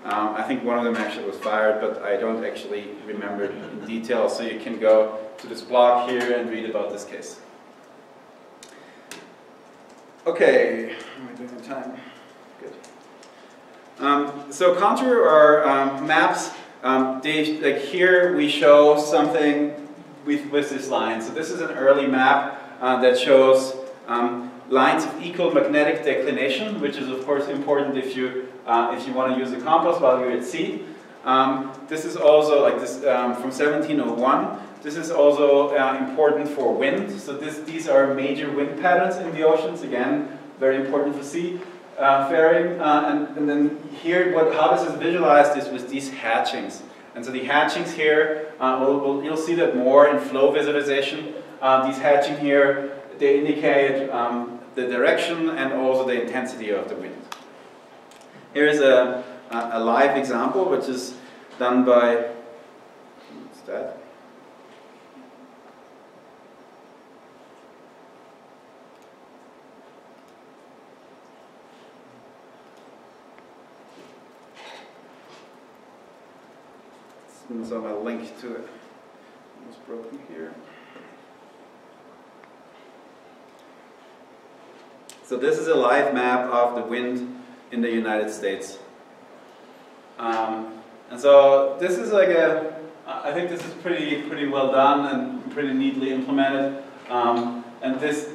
um, I think one of them actually was fired, but I don't actually remember in detail, so you can go to this blog here and read about this case. Okay, doing time? Um, so contour or um, maps, um, like here we show something with, with this line. So this is an early map uh, that shows um, lines of equal magnetic declination, which is of course important if you uh, if you want to use a compass while you're at sea. Um, this is also like this from 1701. This is also uh, important for wind. So this, these are major wind patterns in the oceans. Again, very important for sea uh, faring. Uh, and, and, then here, what, how this is visualized is with these hatchings. And so the hatchings here, uh, we'll, we'll, you'll see that more in flow visualization. Uh, these hatching here, they indicate um, the direction and also the intensity of the wind. Here is a, a live example, which is done by, what's that? So my link to it broken here. So this is a live map of the wind in the United States. Um, and so this is like a, I think this is pretty pretty well done and pretty neatly implemented. Um, and this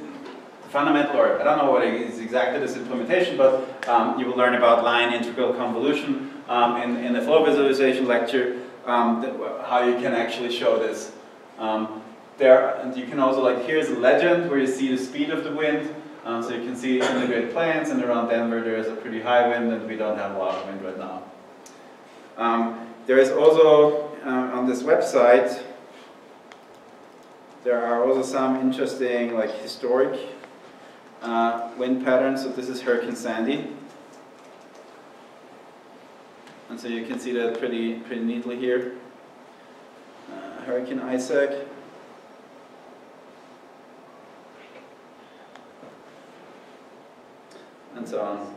fundamental, or I don't know what is exactly this implementation, but um, you will learn about line integral convolution um, in, in the flow visualization lecture, um, how you can actually show this. Um, there, and you can also like, here's a legend where you see the speed of the wind, um, so you can see in the Great Plains and around Denver there is a pretty high wind and we don't have a lot of wind right now. Um, there is also uh, on this website there are also some interesting like historic uh, wind patterns. So this is Hurricane Sandy. And so you can see that pretty, pretty neatly here. Uh, Hurricane Isaac. and so on.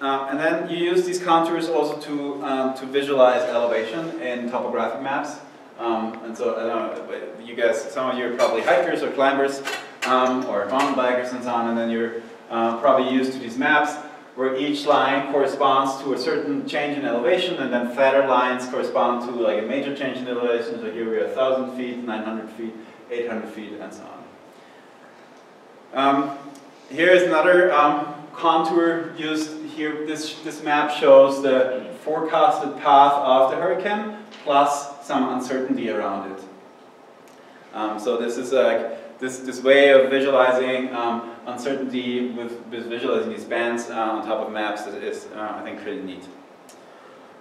Uh, and then you use these contours also to, um, to visualize elevation in topographic maps. Um, and so, I don't know, you guys, some of you are probably hikers or climbers. um, or mountain bikers and so on, and then you're uh, probably used to these maps where each line corresponds to a certain change in elevation, and then fatter lines correspond to like a major change in elevation. So here we are 1,000 feet, 900 feet, 800 feet, and so on. Um, here is another um, contour used here. This, this map shows the forecasted path of the hurricane plus some uncertainty around it. Um, so this is like this, this way of visualizing um, uncertainty with, with visualizing these bands uh, on top of maps is, uh, I think, pretty neat.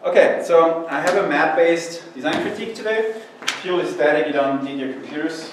Okay, so I have a map-based design critique today. Purely static, you don't need your computers.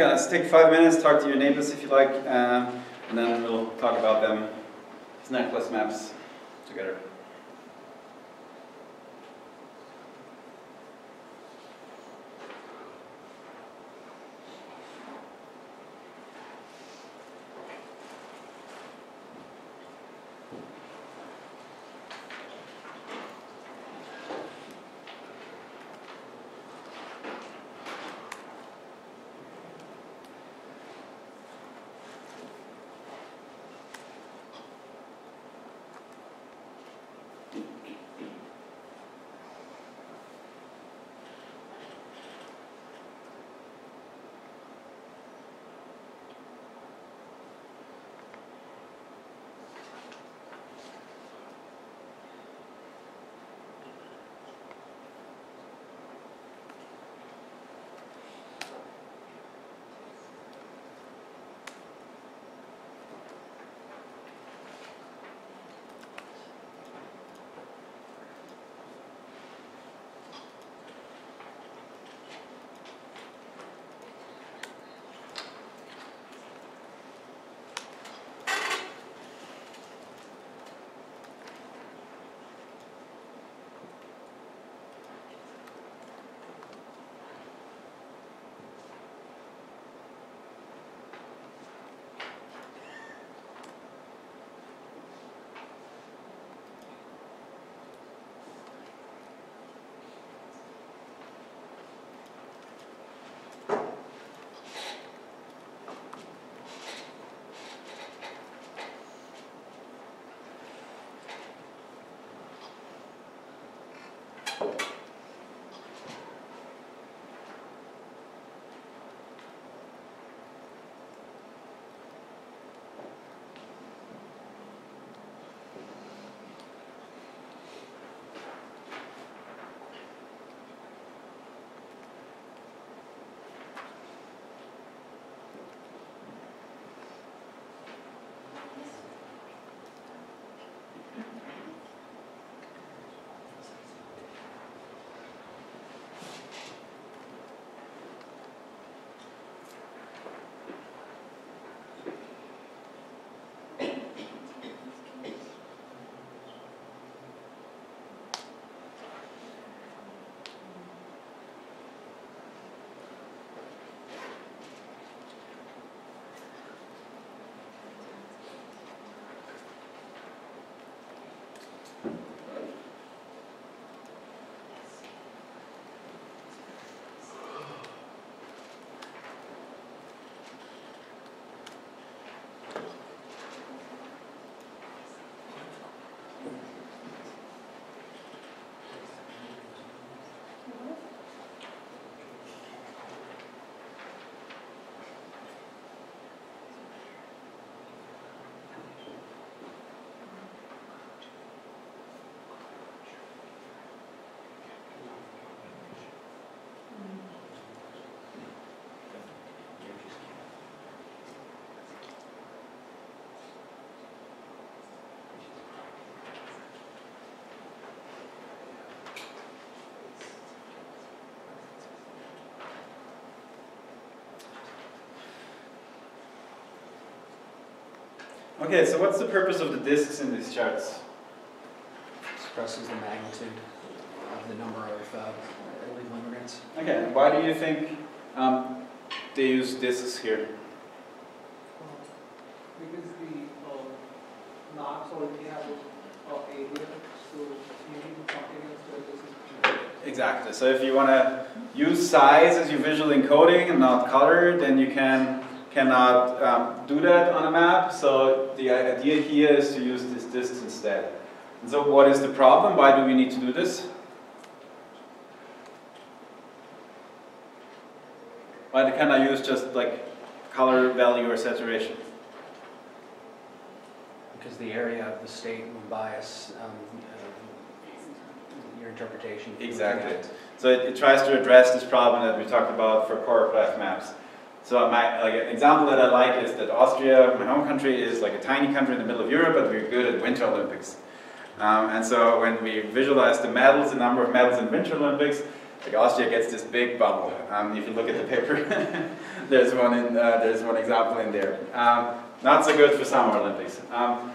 Okay, let's take five minutes, talk to your neighbors if you like, uh, and then we'll talk about them, Necklace maps Okay, so what's the purpose of the discs in these charts?
expresses the magnitude of the number of uh, illegal immigrants.
Okay, and why do you think um, they use discs here?
Because the uh, maps already have a uh, area, so you need something else where this is.
Exactly. So if you want to use size as your visual encoding and not color, then you can cannot um, do that on a map. So the idea here is to use this distance instead. And so what is the problem? Why do we need to do this? Why can I use just like color value or saturation?
Because the area of the state will bias um, uh, your interpretation.
Exactly. So it, it tries to address this problem that we talked about for choropleth maps. So my like an example that I like is that Austria, my home country, is like a tiny country in the middle of Europe, but we're good at Winter Olympics. Um, and so when we visualize the medals, the number of medals in Winter Olympics, like Austria gets this big bubble. Um, if you look at the paper, there's one in uh, there's one example in there. Um, not so good for Summer Olympics. Um,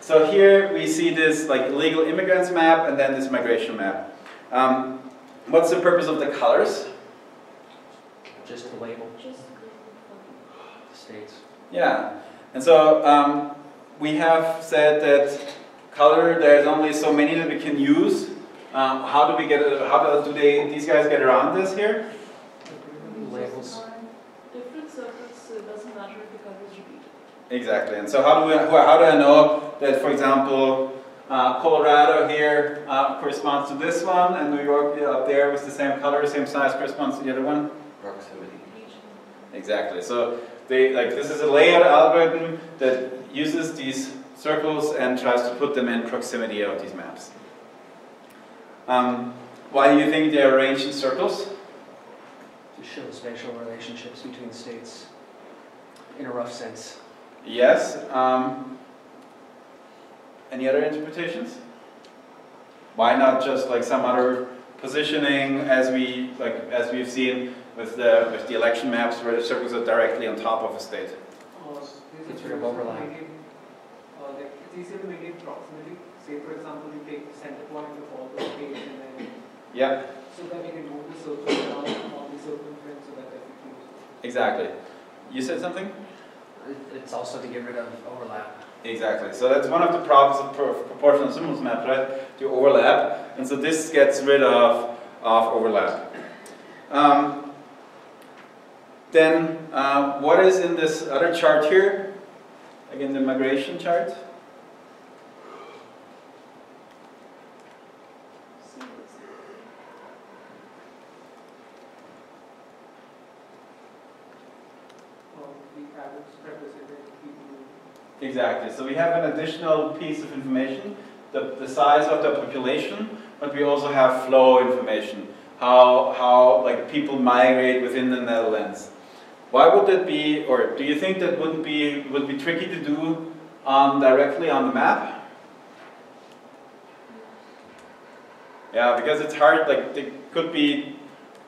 so here we see this like illegal immigrants map and then this migration map. Um, what's the purpose of the colors?
Just to label the states.
Yeah, and so um, we have said that color, there's only so many that we can use. Um, how do we get it, how do, do they, these guys get around this here?
Labels.
Different circles doesn't matter if the color is repeated.
Exactly, and so how do, we, how do I know that, for example, uh, Colorado here uh, corresponds to this one, and New York yeah, up there with the same color, same size corresponds to the other one?
Proximity.
Exactly. So they like this is a layout algorithm that uses these circles and tries to put them in proximity of these maps. Um, why do you think they are arranged in circles?
To show spatial relationships between states in a rough sense.
Yes. Um, any other interpretations? Why not just like some other positioning as we like as we've seen with the with the election maps where the circles are directly on top of a state?
Uh,
It's sort of
maintain, uh, like, it's easier to maintain proximity. Say, for example, you take the center point of all the states and then,
Yeah.
so that you can move the circle around all the circumference so that becomes.
Exactly. You said something?
It's also to get rid of overlap.
Exactly. So that's one of the problems of pro- proportional symbols map, right? The overlap, and so this gets rid of of overlap. Um, then, uh, what is in this other chart here? Again, the migration chart. Exactly. So we have an additional piece of information, the, the size of the population, but we also have flow information, how, how like people migrate within the Netherlands. Why would that be, or do you think that wouldn't be, would be tricky to do um, directly on the map? Yeah, because it's hard, like, it could be,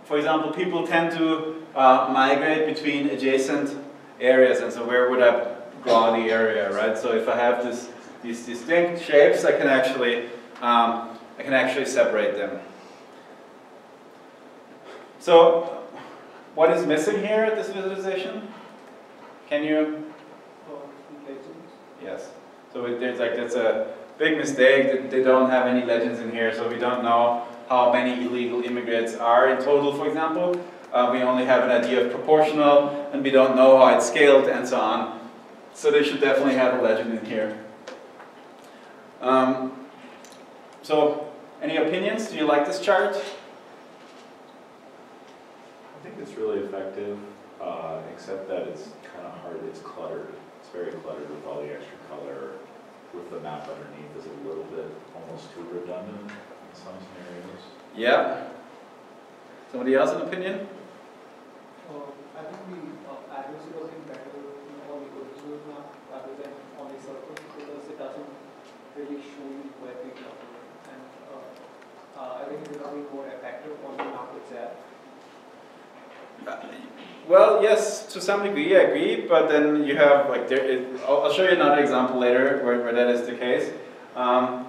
for example, people tend to uh, migrate between adjacent areas, and so where would I draw the area, right? So if I have this, these distinct shapes, I can actually, um, I can actually separate them. So, what is missing here at this visualization? Can you. Yes. So it, there's like that's a big mistake that they don't have any legends in here, so we don't know how many illegal immigrants are in total, for example. Uh, we only have an idea of proportional, and we don't know how it's scaled and so on. So they should definitely have a legend in here. Um, so, any opinions? Do you like this chart?
I think it's really effective, uh, except that it's kind of hard, it's cluttered. It's very cluttered with all the extra color, with the map underneath is a little bit almost too redundant in some scenarios.
Yeah. Somebody else an opinion?
Uh, I think the uh, address would have better you know, on the original map rather than on the circle because it doesn't really show you where the number and uh, uh, I think it would have been more effective on the map itself.
Well, yes, to some degree, I agree, but then you have like there. It, I'll, I'll show you another example later where, where that is the case. Um,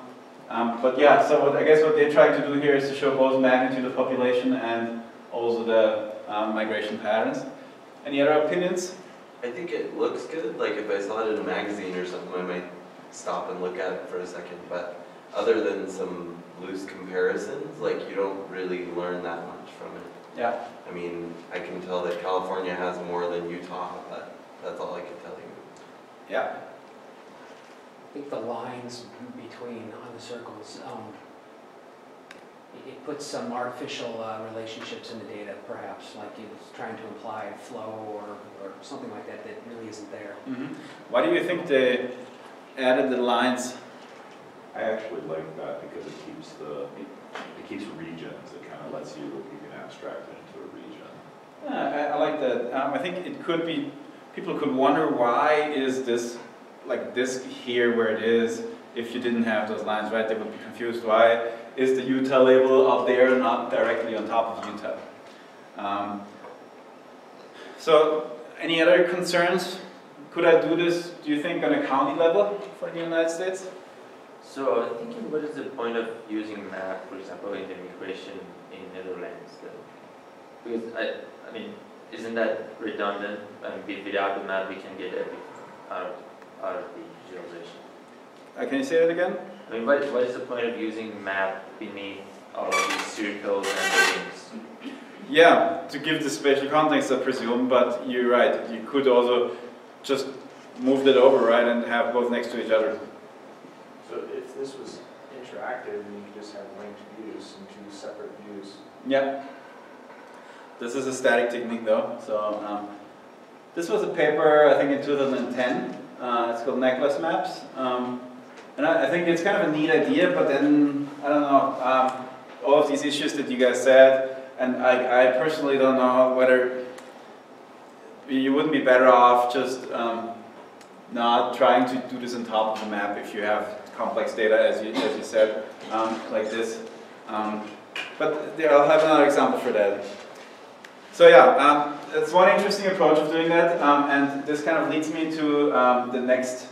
um, but yeah, so what, I guess what they're trying to do here is to show both magnitude of population and also the um, migration patterns. Any other opinions?
I think it looks good. Like if I saw it in a magazine or something, I might stop and look at it for a second. But other than some loose comparisons, like you don't really learn that much from it.
Yeah.
I mean, I can tell that California has more than Utah, but that's all I can tell you.
Yeah.
I think the lines between on the circles, um, it- it puts some artificial uh, relationships in the data, perhaps, like it's trying to imply flow or, or something like that that really isn't there.
hmm Why do you think they added the lines?
I actually like that because it keeps the, it keeps regions, it kind of lets you, you can abstract it into a region.
Yeah, I, I like that. Um, I think it could be, people could wonder why is this like this here where it is if you didn't have those lines, right? They would be confused. Why is the Utah label up there, not directly on top of Utah? Um, so, any other concerns? Could I do this, do you think, on a county level for the United States?
So I was thinking, what is the point of using map, for example, in the immigration in Netherlands? then? Because I, I mean, isn't that redundant? I mean, with- without the map, we can get everything out, out of the visualization.
Uh, can you say that again?
I mean, what, what is the point of using map beneath all of these circles and buildings?
Yeah, to give the spatial context, I presume, but you're right. You could also just move that over, right, and have both next to each other.
So if this was interactive, then you could just have linked views and two separate views.
Yeah. This is a static technique, though. So um, this was a paper, I think, in 2010. Uh, it's called Necklace Maps, um, and I, I think it's kind of a neat idea. But then I don't know um, all of these issues that you guys said, and I, I personally don't know whether you wouldn't be better off just um, not trying to do this on top of the map if you have complex data, as you, as you said, um, like this. Um, but there, I'll have another example for that. So yeah, um, it's one interesting approach of doing that, um, and this kind of leads me to um, the next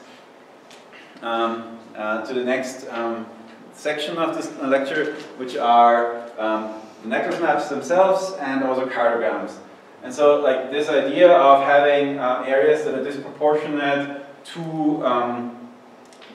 um, uh, to the next um, section of this lecture, which are um, the necklace maps themselves and also cartograms. And so, like this idea of having uh, areas that are disproportionate to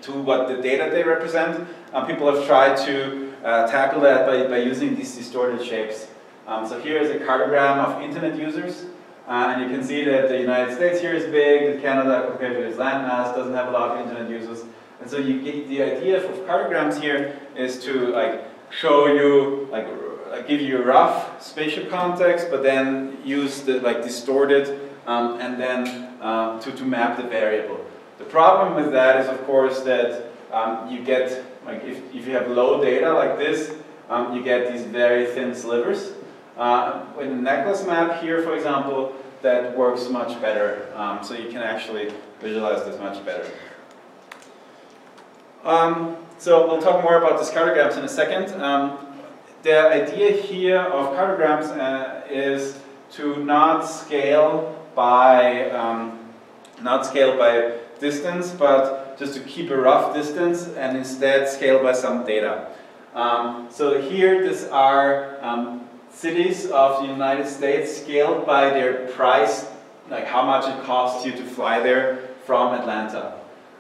to what the data they represent, uh, people have tried to uh, tackle that by, by using these distorted shapes. Um, so here is a cartogram of internet users, uh, and you can see that the United States here is big, Canada compared to its landmass doesn't have a lot of internet users. And so you get the idea of cartograms here is to like show you like r- give you a rough spatial context, but then use the like distorted um, and then uh, to, to map the variable. The problem with that is of course that um, you get like if, if you have low data like this, um, you get these very thin slivers. Uh, in the necklace map here, for example, that works much better. Um, so you can actually visualize this much better. Um, so we'll talk more about these cartograms in a second. Um, the idea here of cartograms uh, is to not scale by um, not scale by distance, but just to keep a rough distance and instead scale by some data. Um, so here, these are um, cities of the United States scaled by their price, like how much it costs you to fly there from Atlanta.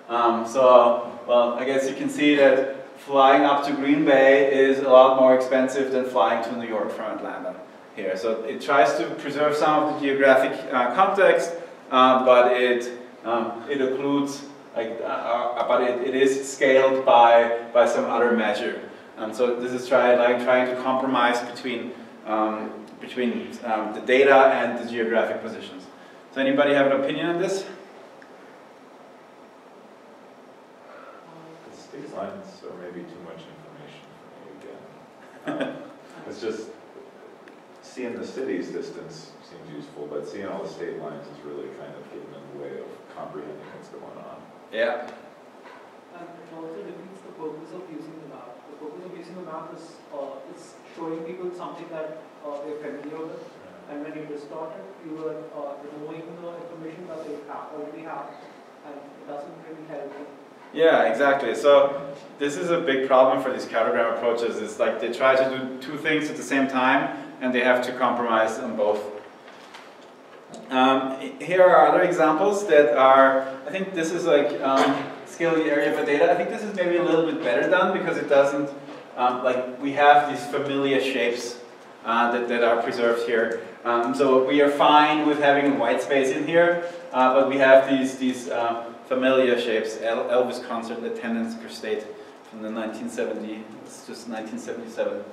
Um, so, well, I guess you can see that flying up to Green Bay is a lot more expensive than flying to New York from Atlanta here. So it tries to preserve some of the geographic uh, context, uh, but it um, it includes like, uh, uh, but it, it is scaled by by some other measure. Um, so this is try, like trying to compromise between um, between um, the data and the geographic positions. Does anybody have an opinion on this?
It's, these lines are maybe too much information for me again. It's just, seeing the city's distance seems useful, but seeing all the state lines is really kind of getting in the way of comprehending what's going on.
Yeah.
And it also defeats the purpose of using the map. The purpose of using the map is, uh, it's showing people something that uh, they're familiar with. and when you distort it, you are uh, removing the information that they have, already have, and it doesn't really help.
Yeah, exactly. So this is a big problem for these cartogram approaches. It's like they try to do two things at the same time, and they have to compromise on both. Um, here are other examples that are, I think this is like um, scale the area of a data. I think this is maybe a little bit better done because it doesn't, um, like we have these familiar shapes uh, that, that are preserved here. Um, so we are fine with having white space in here, uh, but we have these, these um, familiar shapes, El Elvis concert attendance per state from the 1970, it's just 1977.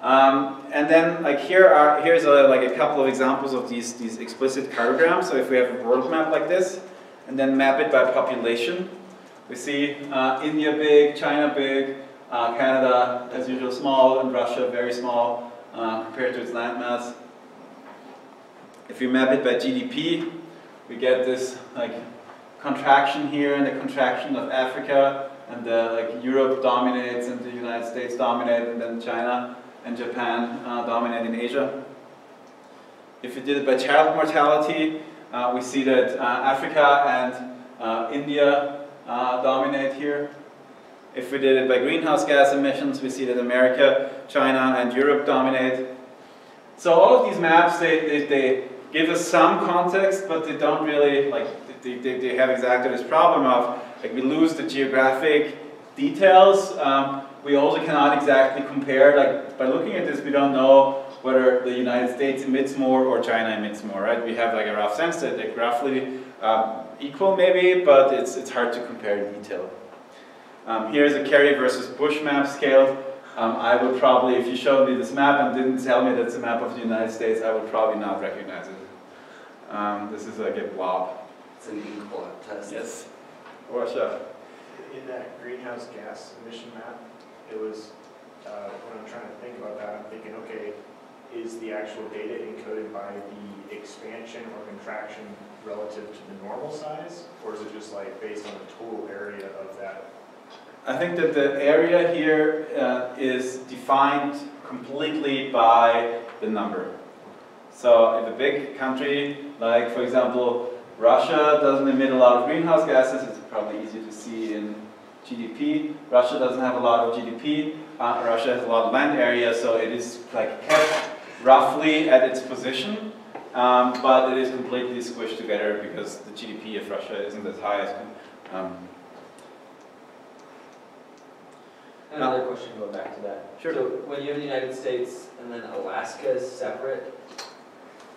Um, and then like here are here's a, like a couple of examples of these these explicit cartograms. So if we have a world map like this, and then map it by population, we see uh, India big, China big, uh, Canada as usual small, and Russia very small uh, compared to its landmass. If we map it by GDP, we get this like contraction here and the contraction of Africa, and the, like Europe dominates and the United States dominate, and then China and Japan uh, dominate in Asia. If we did it by child mortality, uh, we see that uh, Africa and uh, India dominate here. If we did it by greenhouse gas emissions, we see that America, China, and Europe dominate. So all of these maps, they, they, they give us some context, but they don't really, like, they, they, they have exactly this problem of, like, we lose the geographic details. Um, we also cannot exactly compare, like, by looking at this, we don't know whether the United States emits more or China emits more, right? We have like a rough sense that they're roughly um, equal maybe, but it's, it's hard to compare in detail. Um, here's a Kerry versus Bush map scaled. Um, I would probably, if you showed me this map and didn't tell me that's a map of the United States, I would probably not recognize it. Um, this is like a blob.
It's an inkblot test.
Yes. Russia.
In that greenhouse gas emission map, it was, uh, when I'm trying to think about that, I'm thinking, okay, is the actual data encoded by the expansion or contraction relative to the normal size? Or is it just like based on the total area of that?
I think that the area here uh, is defined completely by the number. So if a big country, like for example, Russia doesn't emit a lot of greenhouse gases, it's probably easy to see in GDP. Russia doesn't have a lot of GDP. Uh, Russia has a lot of land area, so it is like kept roughly at its position, um, but it is completely squished together because the GDP of Russia isn't as high as. Um,
Another question going back to that.
Sure.
So when you have the United States and then Alaska is separate,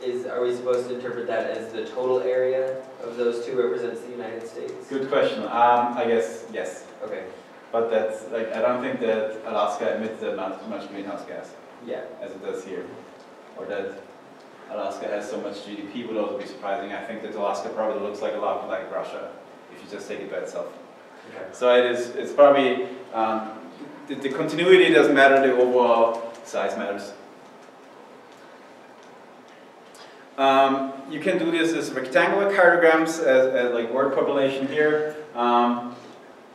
is, are we supposed to interpret that as the total area of those two represents the United States?
good question. Um, I guess yes,
Okay,
but that's like I don't think that Alaska emits that much, much greenhouse gas
yeah.
as it does here, or that Alaska has so much GDP would also be surprising. I think that Alaska probably looks like a lot like Russia if you just take it by itself.
Okay.
So it is. It's probably um, the, the continuity doesn't matter. The overall size matters. Um, you can do this as rectangular cartograms, as, as like word population here. Um,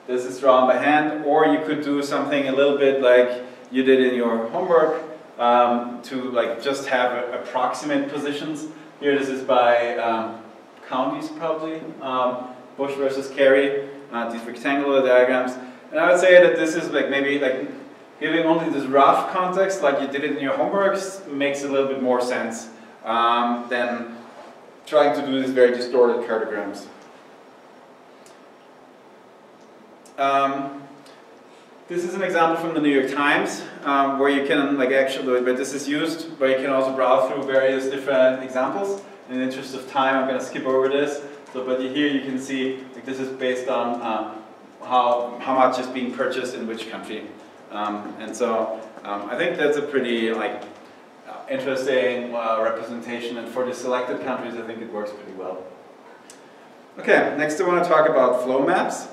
this is drawn by hand, or you could do something a little bit like you did in your homework um, to like just have approximate positions. Here, this is by um, counties probably. Um, Bush versus Kerry, uh, these rectangular diagrams. And I would say that this is like maybe like giving only this rough context, like you did it in your homeworks, makes a little bit more sense um, than trying to do these very distorted cartograms. Um, this is an example from the New York Times um, where you can like actually, but this is used where you can also browse through various different examples. In the interest of time, I'm going to skip over this. So, but here you can see like this is based on uh, how how much is being purchased in which country, um, and so um, I think that's a pretty like uh, interesting uh, representation. And for the selected countries, I think it works pretty well. Okay, next I want to talk about flow maps.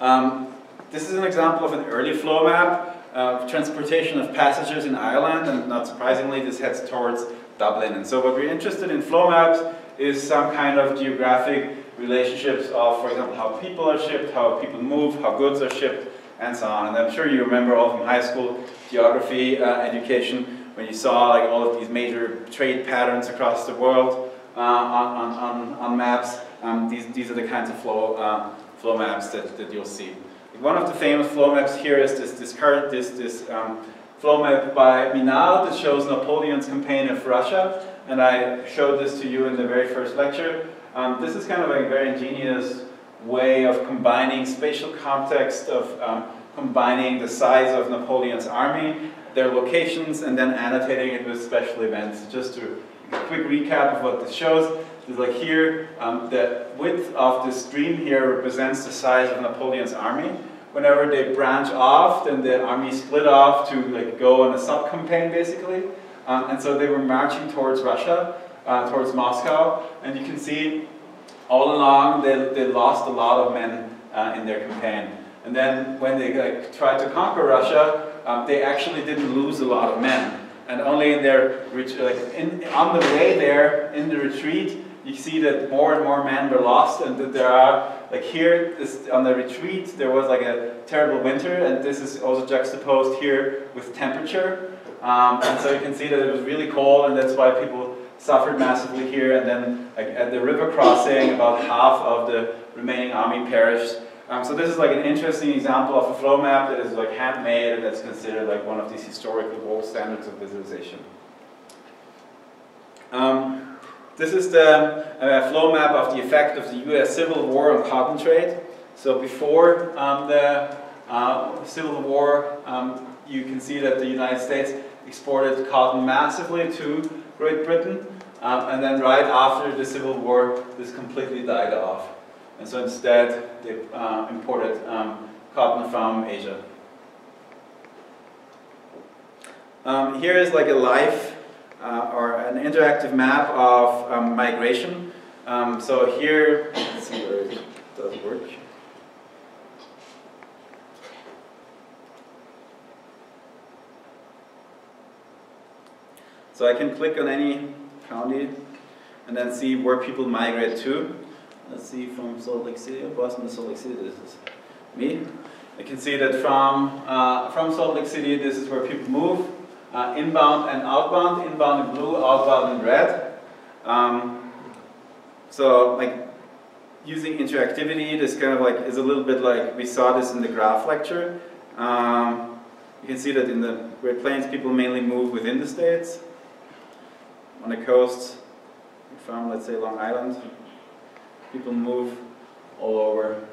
Um, this is an example of an early flow map of transportation of passengers in Ireland, and not surprisingly, this heads towards Dublin. And so, what we're interested in flow maps is some kind of geographic relationships of, for example, how people are shipped, how people move, how goods are shipped, and so on. And I'm sure you remember all from high school geography uh, education when you saw like all of these major trade patterns across the world uh, on, on, on, maps. Um, these, these are the kinds of flow, um, flow maps that, that you'll see. One of the famous flow maps here is this, this, current, this, this um, flow map by Minard that shows Napoleon's campaign of Russia. And I showed this to you in the very first lecture. Um, this is kind of a very ingenious way of combining spatial context, of um, combining the size of Napoleon's army, their locations, and then annotating it with special events. Just to a quick recap of what this shows. Is like here, um, the width of this stream here represents the size of Napoleon's army. Whenever they branch off, then the army split off to like go on a sub-campaign basically. Um, and so they were marching towards Russia, uh, towards Moscow, and you can see all along they, they lost a lot of men uh, in their campaign. And then when they like, tried to conquer Russia, um, they actually didn't lose a lot of men. And only in their, like in, on the way there, in the retreat, you see that more and more men were lost and that there are, like here, this, on the retreat, there was like a terrible winter and this is also juxtaposed here with temperature. Um, and so you can see that it was really cold and that's why people suffered massively here. And then like, at the river crossing, about half of the remaining army perished. Um, so this is like an interesting example of a flow map that is like handmade and that's considered like one of these historical gold standards of visualization. Um, this is the uh, flow map of the effect of the US Civil War on cotton trade. So before um, the uh, Civil War, um, you can see that the United States exported cotton massively to Great Britain. Um, and then right after the Civil War, this completely died off. And so instead, they uh, imported um, cotton from Asia. Um, here is like a life uh, or an interactive map of um, migration. Um, so here, let's see where it does work. So I can click on any county and then see where people migrate to. Let's see from Salt Lake City, Boston to Salt Lake City, this is me. I can see that from, uh, from Salt Lake City, this is where people move uh, inbound and outbound, inbound in blue, outbound in red. Um, so like using interactivity, this kind of like is a little bit like we saw this in the graph lecture. Um, you can see that in the Great Plains, people mainly move within the states. On the coast, from let's say Long Island, people move all over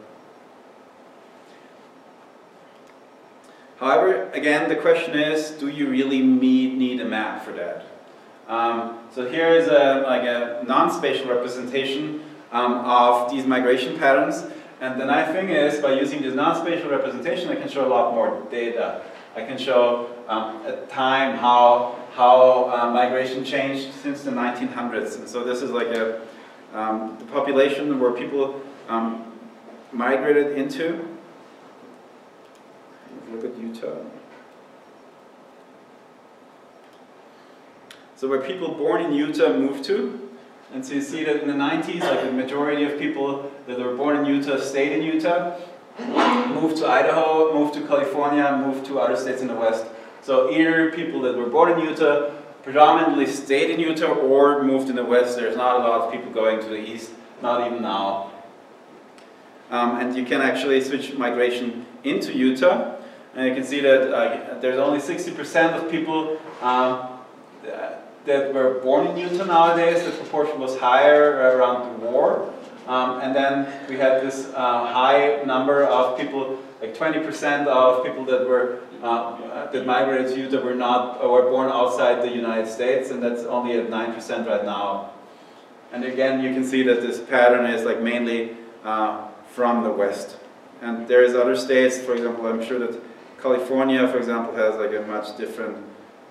However, again, the question is, do you really need, need a map for that? Um, so here is a, like a non-spatial representation um, of these migration patterns. And the nice thing is, by using this non-spatial representation, I can show a lot more data. I can show um, at time how, how uh, migration changed since the 1900s. And so this is like a, um, the population where people um, migrated into look at Utah. So where people born in Utah moved to, and so you see that in the 90s, like the majority of people that were born in Utah stayed in Utah, moved to Idaho, moved to California, moved to other states in the West. So either people that were born in Utah predominantly stayed in Utah or moved in the West. There's not a lot of people going to the East, not even now. Um, and you can actually switch migration into Utah. And you can see that uh, there's only 60% of people um, that were born in Utah nowadays. The proportion was higher around the war. Um, and then we had this uh, high number of people, like 20% of people that were uh, that migrated to Utah were not or were born outside the United States, and that's only at 9% right now. And again, you can see that this pattern is like mainly uh, from the West. And there is other states, for example, I'm sure that California, for example, has like a much different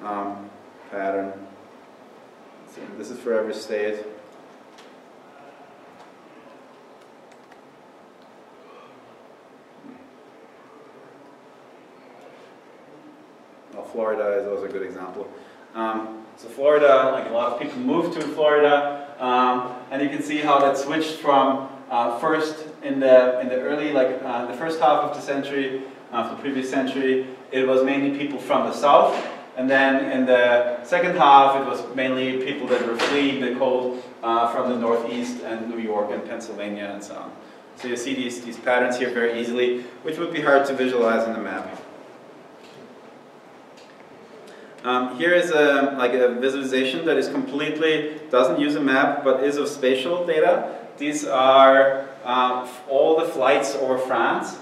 um, pattern. So this is for every state. Florida is always a good example. Um, so Florida, like a lot of people moved to Florida, um, and you can see how that switched from uh, first in the in the early, like uh, the first half of the century, of the previous century, it was mainly people from the south And then in the second half, it was mainly people that were fleeing the cold uh, from the Northeast and New York and Pennsylvania and so on. So you see these, these patterns here very easily, which would be hard to visualize in the map. Um, here is a, like a visualization that is completely, doesn't use a map, but is of spatial data. These are uh, all the flights over France.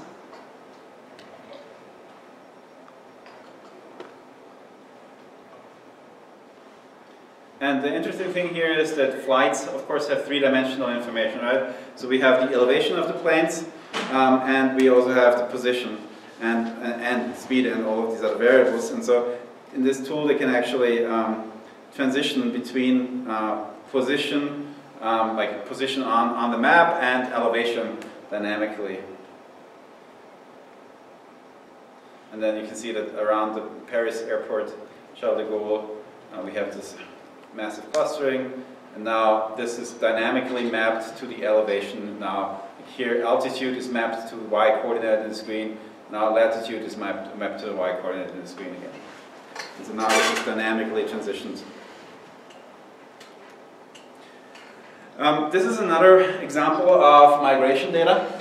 And the interesting thing here is that flights, of course, have three-dimensional information, right? So we have the elevation of the planes, um, and we also have the position and, and, and speed and all of these other variables. And so in this tool, they can actually um, transition between uh, position, um, like position on, on the map and elevation dynamically. And then you can see that around the Paris airport, Charles de Gaulle, uh, we have this massive clustering. And now this is dynamically mapped to the elevation. Now here altitude is mapped to the y coordinate in the screen. Now latitude is mapped, mapped to the y coordinate in the screen again. And now this is dynamically transitions. Um, this is another example of migration data.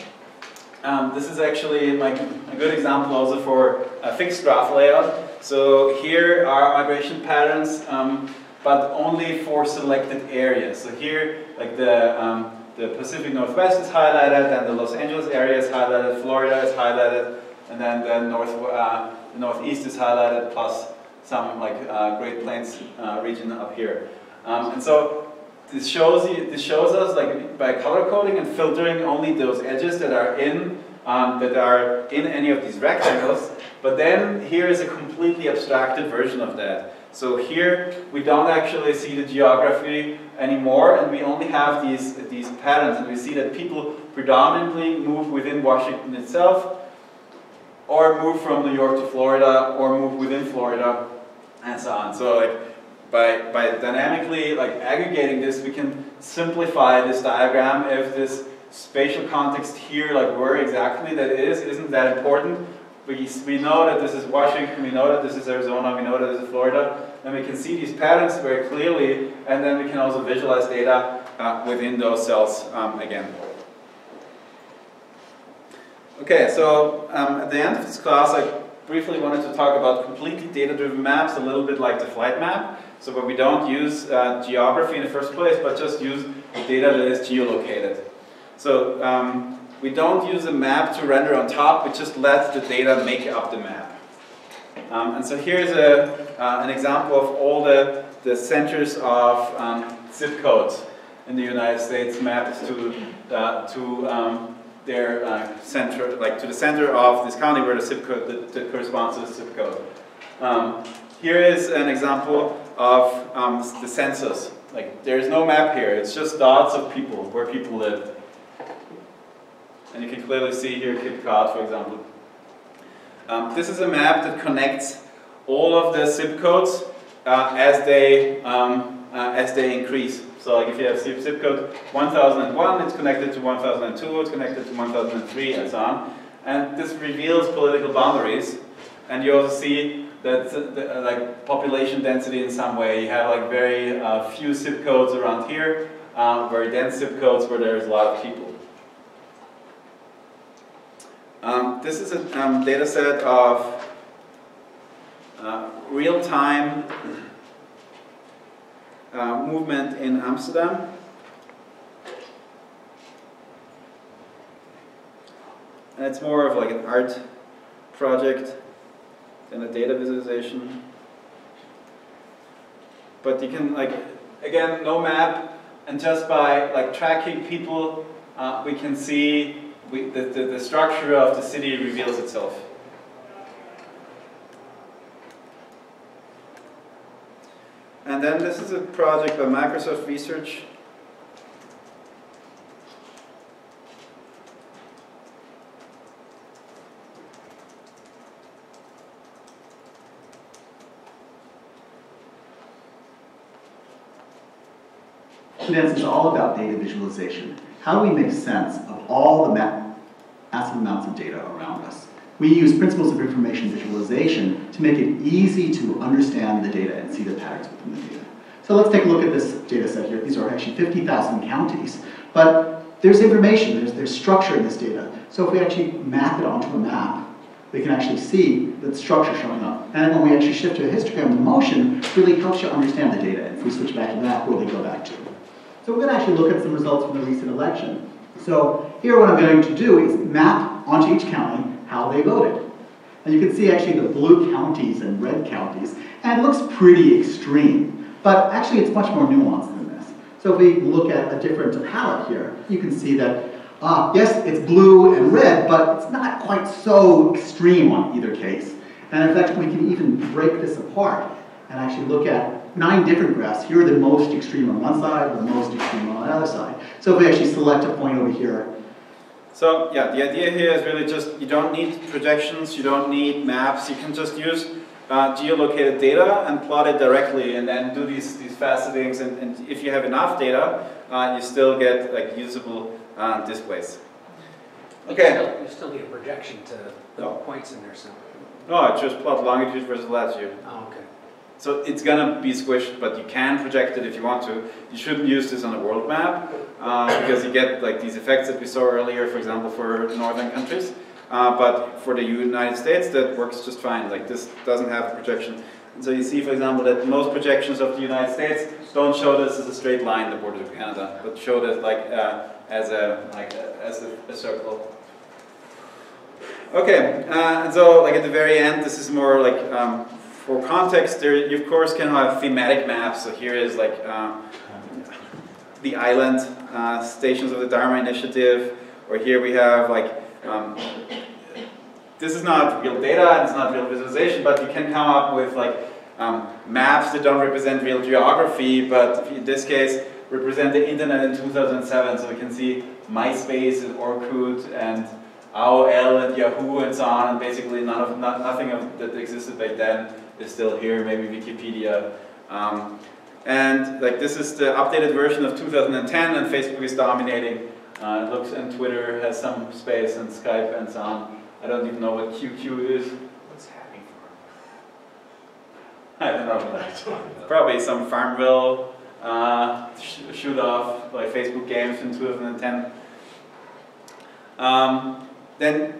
Um, this is actually like a good example also for a fixed graph layout. So here are migration patterns, um, but only for selected areas. So here, like the, um, the Pacific Northwest is highlighted, and the Los Angeles area is highlighted, Florida is highlighted, and then the, north, uh, the Northeast is highlighted, plus some like uh, Great Plains uh, region up here. Um, and so this shows you, this shows us like by color coding and filtering only those edges that are in um, that are in any of these rectangles. But then here is a completely abstracted version of that. So here we don't actually see the geography anymore, and we only have these these patterns, and we see that people predominantly move within Washington itself, or move from New York to Florida, or move within Florida, and so on. So like by, by dynamically like aggregating this, we can simplify this diagram if this spatial context here, like where exactly that is, isn't that important. We, we know that this is Washington, we know that this is Arizona, we know that this is Florida, and we can see these patterns very clearly, and then we can also visualize data uh, within those cells um, again. Okay, so um, at the end of this class, I briefly wanted to talk about completely data-driven maps, a little bit like the flight map. So where we don't use uh, geography in the first place, but just use the data that is geolocated. So um, we don't use a map to render on top, we just let the data make up the map. Um, and so here's a, uh, an example of all the, the centers of um, zip codes in the United States mapped to, uh, to um, their uh, center, like to the center of this county where the zip code that, that corresponds to the zip code. Um, here is an example of um, the census. Like there's no map here, it's just dots of people, where people live. And you can clearly see here Cape Cod, for example. Um, this is a map that connects all of the zip codes uh, as they um, uh, as they increase. So like if you have zip, code 1001, it's connected to 1002, it's connected to 1003, and so on. And this reveals political boundaries. And you also see that the, uh, like population density in some way. You have like very uh, few zip codes around here, um, very dense zip codes where there's a lot of people. Um, this is a um, data set of uh, real-time uh, movement in Amsterdam. And it's more of like an art project than a data visualization. But you can like, again, no map, and just by like tracking people, uh, we can see we, the, the, the structure of the city reveals itself. And then this is a project by Microsoft Research.
Confidence is all about data visualization. How do we make sense of all the massive amounts of data around us? We use principles of information visualization to make it easy to understand the data and see the patterns within the data. So let's take a look at this data set here. These are actually 50,000 counties, but there's information, there's, there's structure in this data. So if we actually map it onto a map, we can actually see the structure showing up. And when we actually shift to a histogram, the motion really helps you understand the data. If we switch back to that, where they go back to. So we're going to actually look at some results from the recent election. So here what I'm going to do is map onto each county how they voted. And you can see actually the blue counties and red counties, and it looks pretty extreme. But actually it's much more nuanced than this. So if we look at a different palette here, you can see that uh, yes, it's blue and red, but it's not quite so extreme on either case. And in fact, we can even break this apart and actually look at nine different graphs. Here are the most extreme on one side, the most extreme on the other side. So if we actually select a point over here.
So yeah, the idea here is really just, you don't need projections, you don't need maps, you can just use uh, geolocated data and plot it directly and then do these, these facetings and, and if you have enough data, uh, you still get like usable uh, displays.
You
Okay.
still- You still need a projection to put
No.
points in there somewhere.
No, it's just plot longitude versus latitude.
Oh, okay.
So it's gonna be squished, but you can project it if you want to. You shouldn't use this on a world map uh, because you get like these effects that we saw earlier, for example, for northern countries. Uh, but for the United States, that works just fine. Like this doesn't have projection. And so you see, for example, that most projections of the United States don't show this as a straight line, the border of Canada, but show this like uh, as a like as a, a circle. Okay, uh, and so like at the very end, this is more like um, for context. There, you of course can have thematic maps. So here is like uh, the island uh, stations of the Dharma Initiative, or here we have like um, this is not real data and it's not real visualization, but you can come up with like um, maps that don't represent real geography, but in this case represent the internet in 2007. So we can see MySpace and Orkut and AOL and Yahoo and so on, and basically none of, not, nothing of, that existed back then is still here, maybe Wikipedia. Um, and like this is the updated version of 2010 and Facebook is dominating. Uh, it looks, and Twitter has some space and Skype and so on. I don't even know what QQ is.
What's Happy
I don't know. Probably some Farmville uh, sh shoot off like Facebook games in 2010. Um, then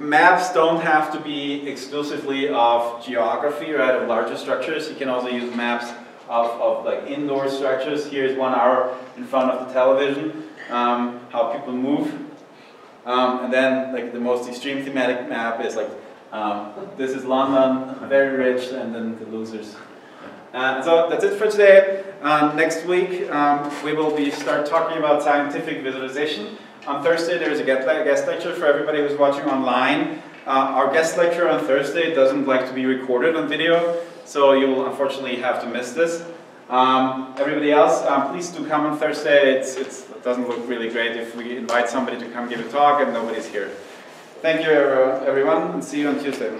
maps don't have to be exclusively of geography, right, of larger structures. You can also use maps of, of like indoor structures. Here's one hour in front of the television, um, how people move. Um, and then like the most extreme thematic map is like, um, this is London, very rich, and then the losers. Uh, so that's it for today. Uh, next week um, we will be start talking about scientific visualization. On Thursday there is a guest lecture for everybody who's watching online. Uh, our guest lecture on Thursday doesn't like to be recorded on video, so you will unfortunately have to miss this. Um, everybody else, um, please do come on Thursday. It's, it's, it doesn't look really great if we invite somebody to come give a talk and nobody's here. Thank you everyone and see you on Tuesday.